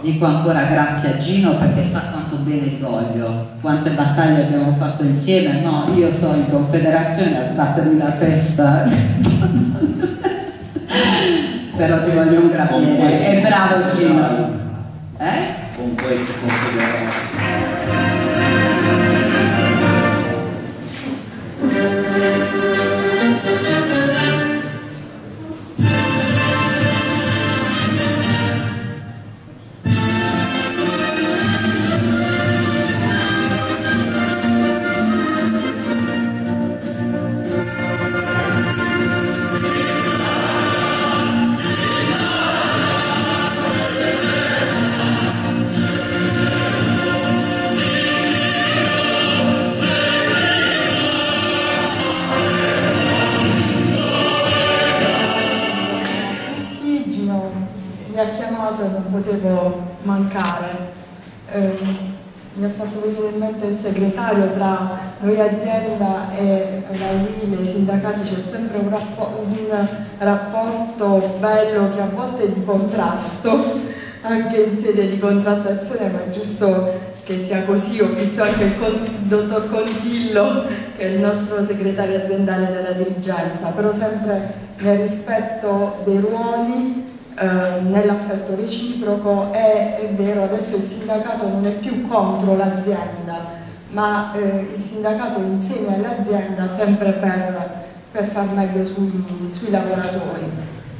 [SPEAKER 17] dico ancora grazie a Gino perché sa quanto bene li voglio, quante battaglie abbiamo fatto insieme, no, io sono in confederazione a sbattermi la testa, però ti voglio un gran bene, e bravo Gino. Eh?
[SPEAKER 9] Con questo confederazione.
[SPEAKER 18] Tigino potevo mancare. Eh, mi ha fatto venire in mente il segretario tra noi azienda e la UIL, i sindacati, c'è sempre un, rappo- un rapporto bello che a volte è di contrasto, anche in sede di contrattazione, ma è giusto che sia così. Ho visto anche il con- dottor Contillo, che è il nostro segretario aziendale della dirigenza, però sempre nel rispetto dei ruoli, eh, nell'affetto reciproco e è vero adesso il sindacato non è più contro l'azienda, ma eh, il sindacato insieme all'azienda sempre per, per far meglio sui, sui lavoratori.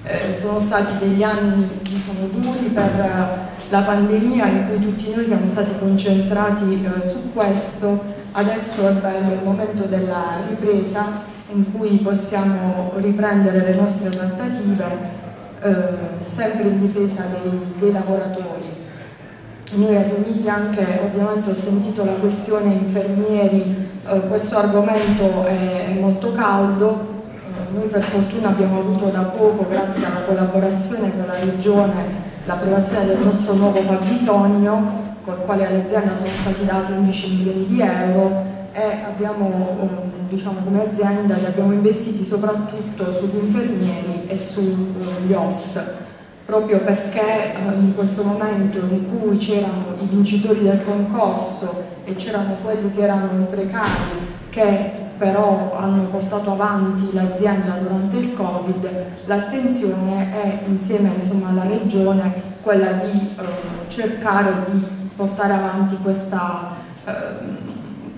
[SPEAKER 18] Eh, sono stati degli anni diciamo, duri per la pandemia in cui tutti noi siamo stati concentrati eh, su questo, adesso è bello il momento della ripresa in cui possiamo riprendere le nostre trattative eh, sempre in difesa dei, dei lavoratori. Noi Riuniti anche, ovviamente ho sentito la questione infermieri, eh, questo argomento è, è molto caldo, eh, noi per fortuna abbiamo avuto da poco, grazie alla collaborazione con la Regione, l'approvazione del nostro nuovo fabbisogno, col quale all'azienda sono stati dati 11 milioni di euro e abbiamo, diciamo come azienda, li abbiamo investiti soprattutto sugli infermieri e sugli OS, proprio perché eh, in questo momento in cui c'erano i vincitori del concorso e c'erano quelli che erano i precari che però hanno portato avanti l'azienda durante il Covid, l'attenzione è insieme insomma, alla Regione quella di eh, cercare di portare avanti questa, eh,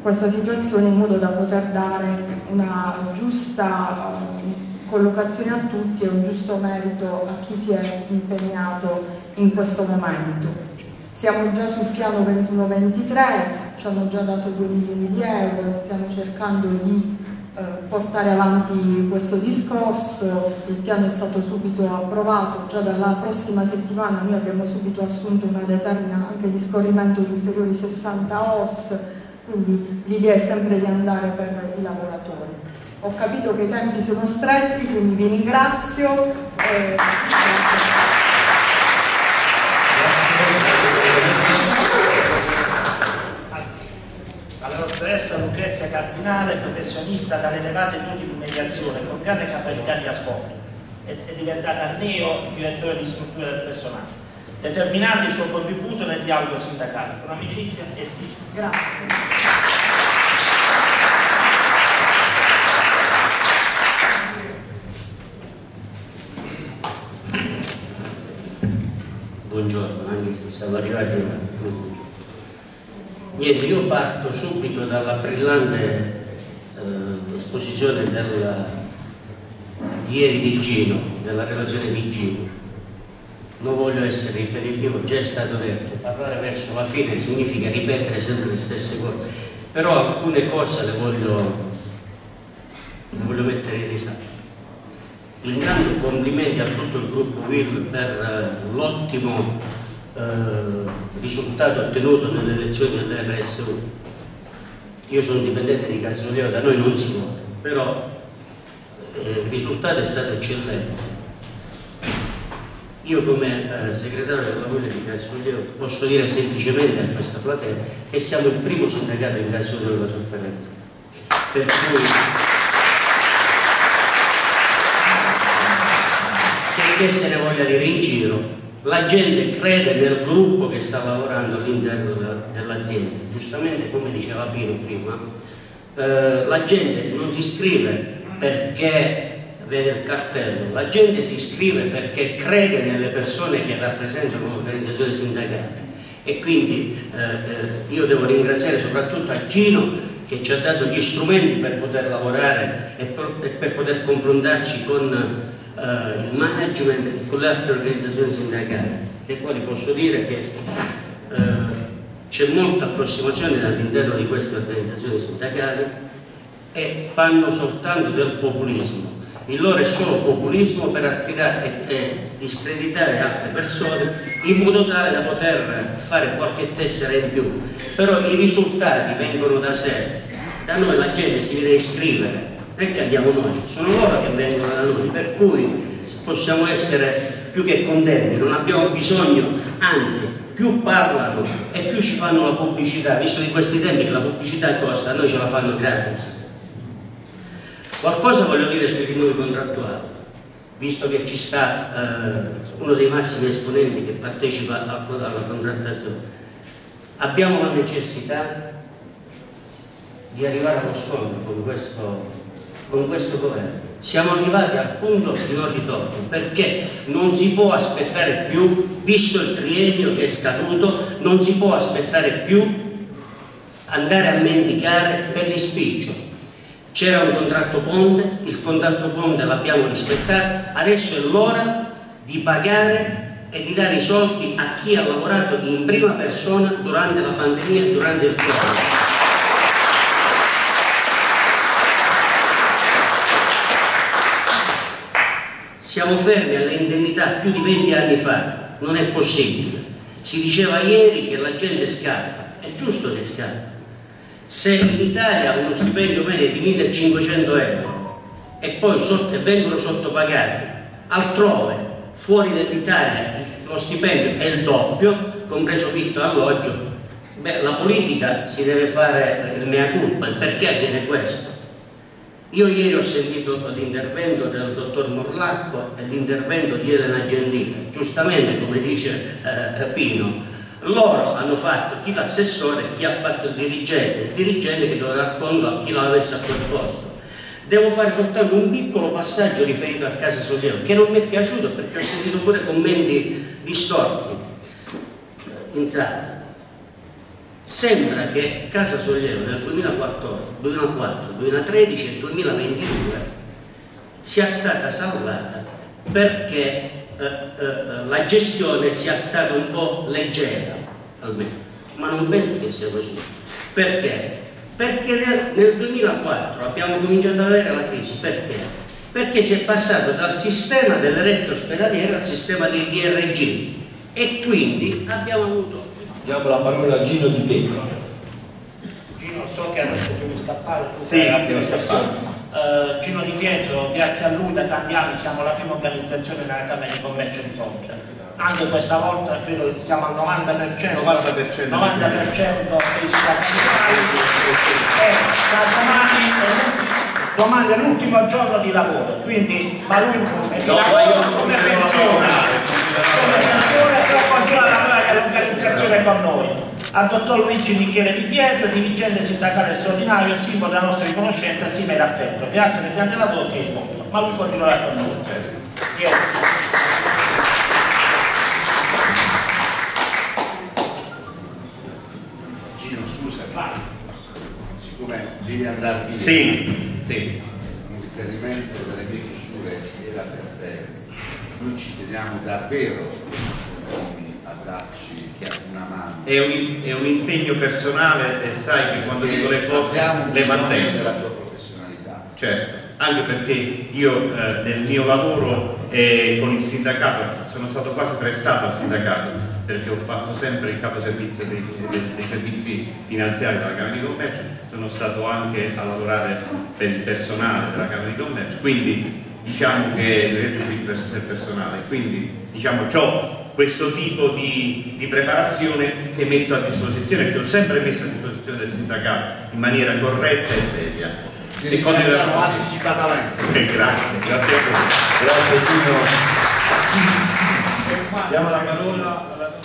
[SPEAKER 18] questa situazione in modo da poter dare una giusta eh, collocazione a tutti e un giusto merito a chi si è impegnato in questo momento. Siamo già sul piano 21-23, ci hanno già dato 2 milioni di euro, stiamo cercando di eh, portare avanti questo discorso, il piano è stato subito approvato, già dalla prossima settimana noi abbiamo subito assunto una determina anche di scorrimento di ulteriori 60 OS, quindi l'idea è sempre di andare per i lavoratori. Ho capito che i tempi sono stretti, quindi vi ringrazio. E...
[SPEAKER 19] alla dottoressa Lucrezia Cardinale, professionista dalle elevate doti di mediazione con grande capacità di ascolto. È, è diventata neo direttore di struttura del personale, determinando il suo contributo nel dialogo sindacale con amicizia e stile.
[SPEAKER 18] Grazie.
[SPEAKER 20] Buongiorno, anche se siamo arrivati a buongiorno. Niente, io parto subito dalla brillante eh, esposizione della, di ieri di Gino, della relazione di Gino. Non voglio essere ripetitivo, già è stato detto, parlare verso la fine significa ripetere sempre le stesse cose, però alcune cose le voglio, le voglio mettere in risalto. Intanto complimenti a tutto il gruppo WIL per eh, l'ottimo risultato ottenuto nelle elezioni dell'RSU. Io sono dipendente di Cazzoleo, da noi non si vota, però eh, il risultato è stato eccellente. io come eh, segretario della famiglia di Casoglio posso dire semplicemente a questa platea che siamo il primo sindacato in caso della sofferenza. Per cui che se ne voglia dire in giro, la gente crede nel gruppo che sta lavorando all'interno dell'azienda. Giustamente, come diceva Pino prima, eh, la gente non si iscrive perché vede il cartello, la gente si iscrive perché crede nelle persone che rappresentano l'organizzazione sindacale e quindi eh, eh, io devo ringraziare soprattutto a Gino che ci ha dato gli strumenti per poter lavorare e per, e per poter confrontarci con eh, il management e con le altre organizzazioni sindacali, le quali posso dire che eh, c'è molta approssimazione all'interno di queste organizzazioni sindacali e fanno soltanto del populismo. Il loro è solo populismo per attirare e discreditare altre persone in modo tale da poter fare qualche tessera in più. Però i risultati vengono da sé. Da noi la gente si deve iscrivere, non che andiamo noi, sono loro che vengono da noi, per cui possiamo essere più che contenti, non abbiamo bisogno, anzi, più parlano e più ci fanno la pubblicità, visto di questi tempi che la pubblicità costa, noi ce la fanno gratis. Qualcosa voglio dire sui rinnovi contrattuali, visto che ci sta eh, uno dei massimi esponenti che partecipa alla contrattazione. Abbiamo la necessità di arrivare allo scontro con questo con questo governo. Siamo arrivati al punto di non ritorno perché non si può aspettare più, visto il triennio che è scaduto, non si può aspettare più andare a mendicare per l'ispiccio. C'era un contratto ponte, il contratto ponte l'abbiamo rispettato, adesso è l'ora di pagare e di dare i soldi a chi ha lavorato in prima persona durante la pandemia e durante il Covid. Siamo fermi alle indennità più di 20 anni fa, non è possibile. Si diceva ieri che la gente scappa, è giusto che scappa. Se in Italia uno stipendio medio è di 1500 euro e poi sotto, vengono sottopagati, altrove, fuori dall'Italia, lo stipendio è il doppio, compreso vitto alloggio, beh, la politica si deve fare il mea culpa, perché avviene questo? Io ieri ho sentito l'intervento del dottor Morlacco e l'intervento di Elena Gentile, giustamente come dice eh, Pino, loro hanno fatto chi l'assessore e chi ha fatto il dirigente, il dirigente che dar conto a chi l'aveva messo a quel posto. Devo fare soltanto un piccolo passaggio riferito a Casa Sollievo, che non mi è piaciuto perché ho sentito pure commenti distorti sala. Sembra che Casa Sollievo nel 2004, 2004, 2013 e 2022 sia stata salvata perché eh, eh, la gestione sia stata un po' leggera, almeno, ma non penso che sia così. Perché? Perché nel, nel 2004 abbiamo cominciato ad avere la crisi, perché? Perché si è passato dal sistema delle rette ospedaliere al sistema dei DRG e quindi abbiamo avuto
[SPEAKER 13] Diamo la parola a Gino Di Pecco.
[SPEAKER 19] Gino, so che adesso devi scappare. Tu
[SPEAKER 13] sì, devo scappare.
[SPEAKER 19] Uh, Gino Di Pietro, grazie a lui da tanti anni siamo la prima organizzazione nella Camera di Commercio di Foggia. Anche questa volta credo che siamo al 90%, 90%, 90 dei sindacati e da domani domani è l'ultimo giorno di lavoro, quindi ma lui è no, come pensione, all'organizzazione con noi. Al dottor Luigi Michele Di Pietro, dirigente sindacale straordinario, simbolo della nostra riconoscenza, stima ed affetto. Grazie per il grande lavoro che hai svolto, ma lui continuerà con noi.
[SPEAKER 21] Gino, scusa, siccome devi andare via.
[SPEAKER 12] Sì sì.
[SPEAKER 21] un riferimento delle mie chiusure era per te. Noi ci teniamo davvero a darci una mano.
[SPEAKER 12] È un, è un impegno personale e sai che quando dico le cose le mantengo.
[SPEAKER 21] della tua professionalità.
[SPEAKER 12] Certo, anche perché io eh, nel mio lavoro eh, con il sindacato sono stato quasi prestato al sindacato perché ho fatto sempre il capo servizio dei, dei, dei, servizi finanziari della Camera di Commercio, sono stato anche a lavorare per il personale della Camera di Commercio, quindi diciamo che il ufficio per il personale, quindi
[SPEAKER 22] diciamo, ho questo tipo di, di, preparazione che metto a disposizione, che ho sempre messo a disposizione del sindacato in maniera corretta e seria.
[SPEAKER 21] e con il anticipatamente.
[SPEAKER 22] Eh, grazie, grazie a voi.
[SPEAKER 21] Grazie Gino.
[SPEAKER 13] Diamo la parola alla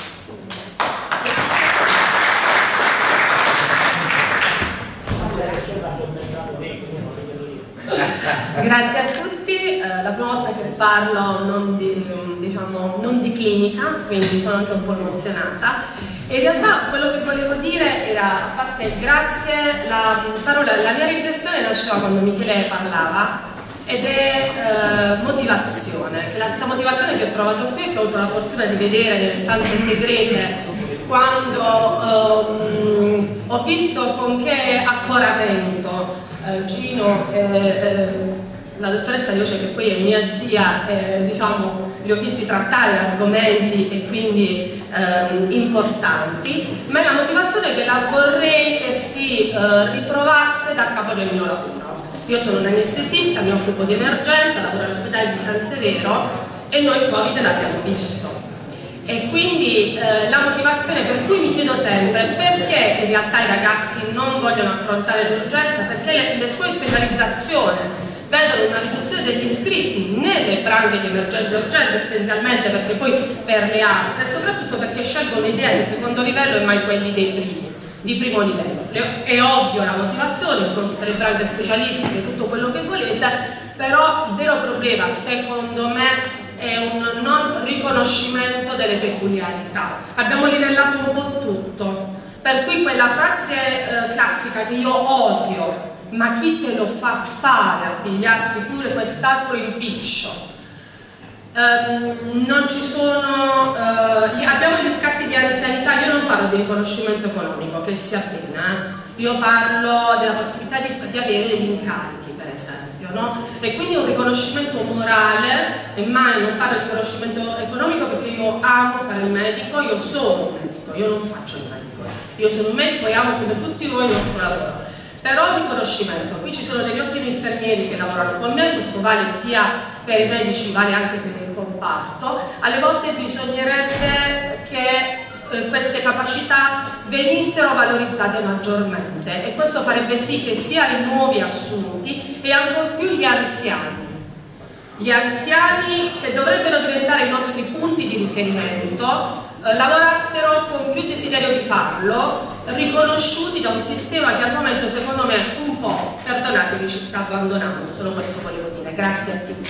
[SPEAKER 23] Grazie a tutti, eh, la prima volta che parlo non di, diciamo, non di clinica, quindi sono anche un po' emozionata. in realtà quello che volevo dire era, a parte il grazie, la, parola, la mia riflessione nasceva quando Michele parlava ed è eh, motivazione, è la stessa motivazione che ho trovato qui, che ho avuto la fortuna di vedere nelle stanze segrete quando ehm, ho visto con che accoramento eh, Gino e eh, la dottoressa Ioce che poi è mia zia, eh, diciamo, li ho visti trattare argomenti e quindi ehm, importanti, ma è la motivazione che la vorrei che si eh, ritrovasse da capo del mio lavoro. Io sono un anestesista, mi occupo di emergenza, lavoro all'ospedale di San Severo e noi il Covid l'abbiamo visto e quindi eh, la motivazione per cui mi chiedo sempre perché in realtà i ragazzi non vogliono affrontare l'urgenza, perché le, le scuole di specializzazione vedono una riduzione degli iscritti nelle branche di emergenza e urgenza essenzialmente perché poi per le altre e soprattutto perché scelgono idee di secondo livello e mai quelli dei primi di primo livello. È ovvio la motivazione, sono tutte le branche specialistiche, tutto quello che volete, però il vero problema secondo me è un non riconoscimento delle peculiarità. Abbiamo livellato un po' tutto, per cui quella frase eh, classica che io odio, ma chi te lo fa fare a pigliarti pure quest'altro impiccio? Um, non ci sono, uh, abbiamo gli scatti di anzianità, io non parlo di riconoscimento economico, che sia bene, eh? io parlo della possibilità di, di avere degli incarichi, per esempio, no? E quindi un riconoscimento morale, e mai non parlo di riconoscimento economico perché io amo fare il medico, io sono un medico, io non faccio il medico, io sono un medico e amo come tutti voi il nostro lavoro. Però riconoscimento, qui ci sono degli ottimi infermieri che lavorano con me, questo vale sia per i medici, vale anche per il comparto, alle volte bisognerebbe che eh, queste capacità venissero valorizzate maggiormente e questo farebbe sì che sia i nuovi assunti e ancor più gli anziani. Gli anziani che dovrebbero diventare i nostri punti di riferimento eh, lavorassero con più desiderio di farlo, riconosciuti da un sistema che al momento secondo me un po', perdonatemi, ci sta abbandonando, solo questo volevo dire. Grazie a tutti.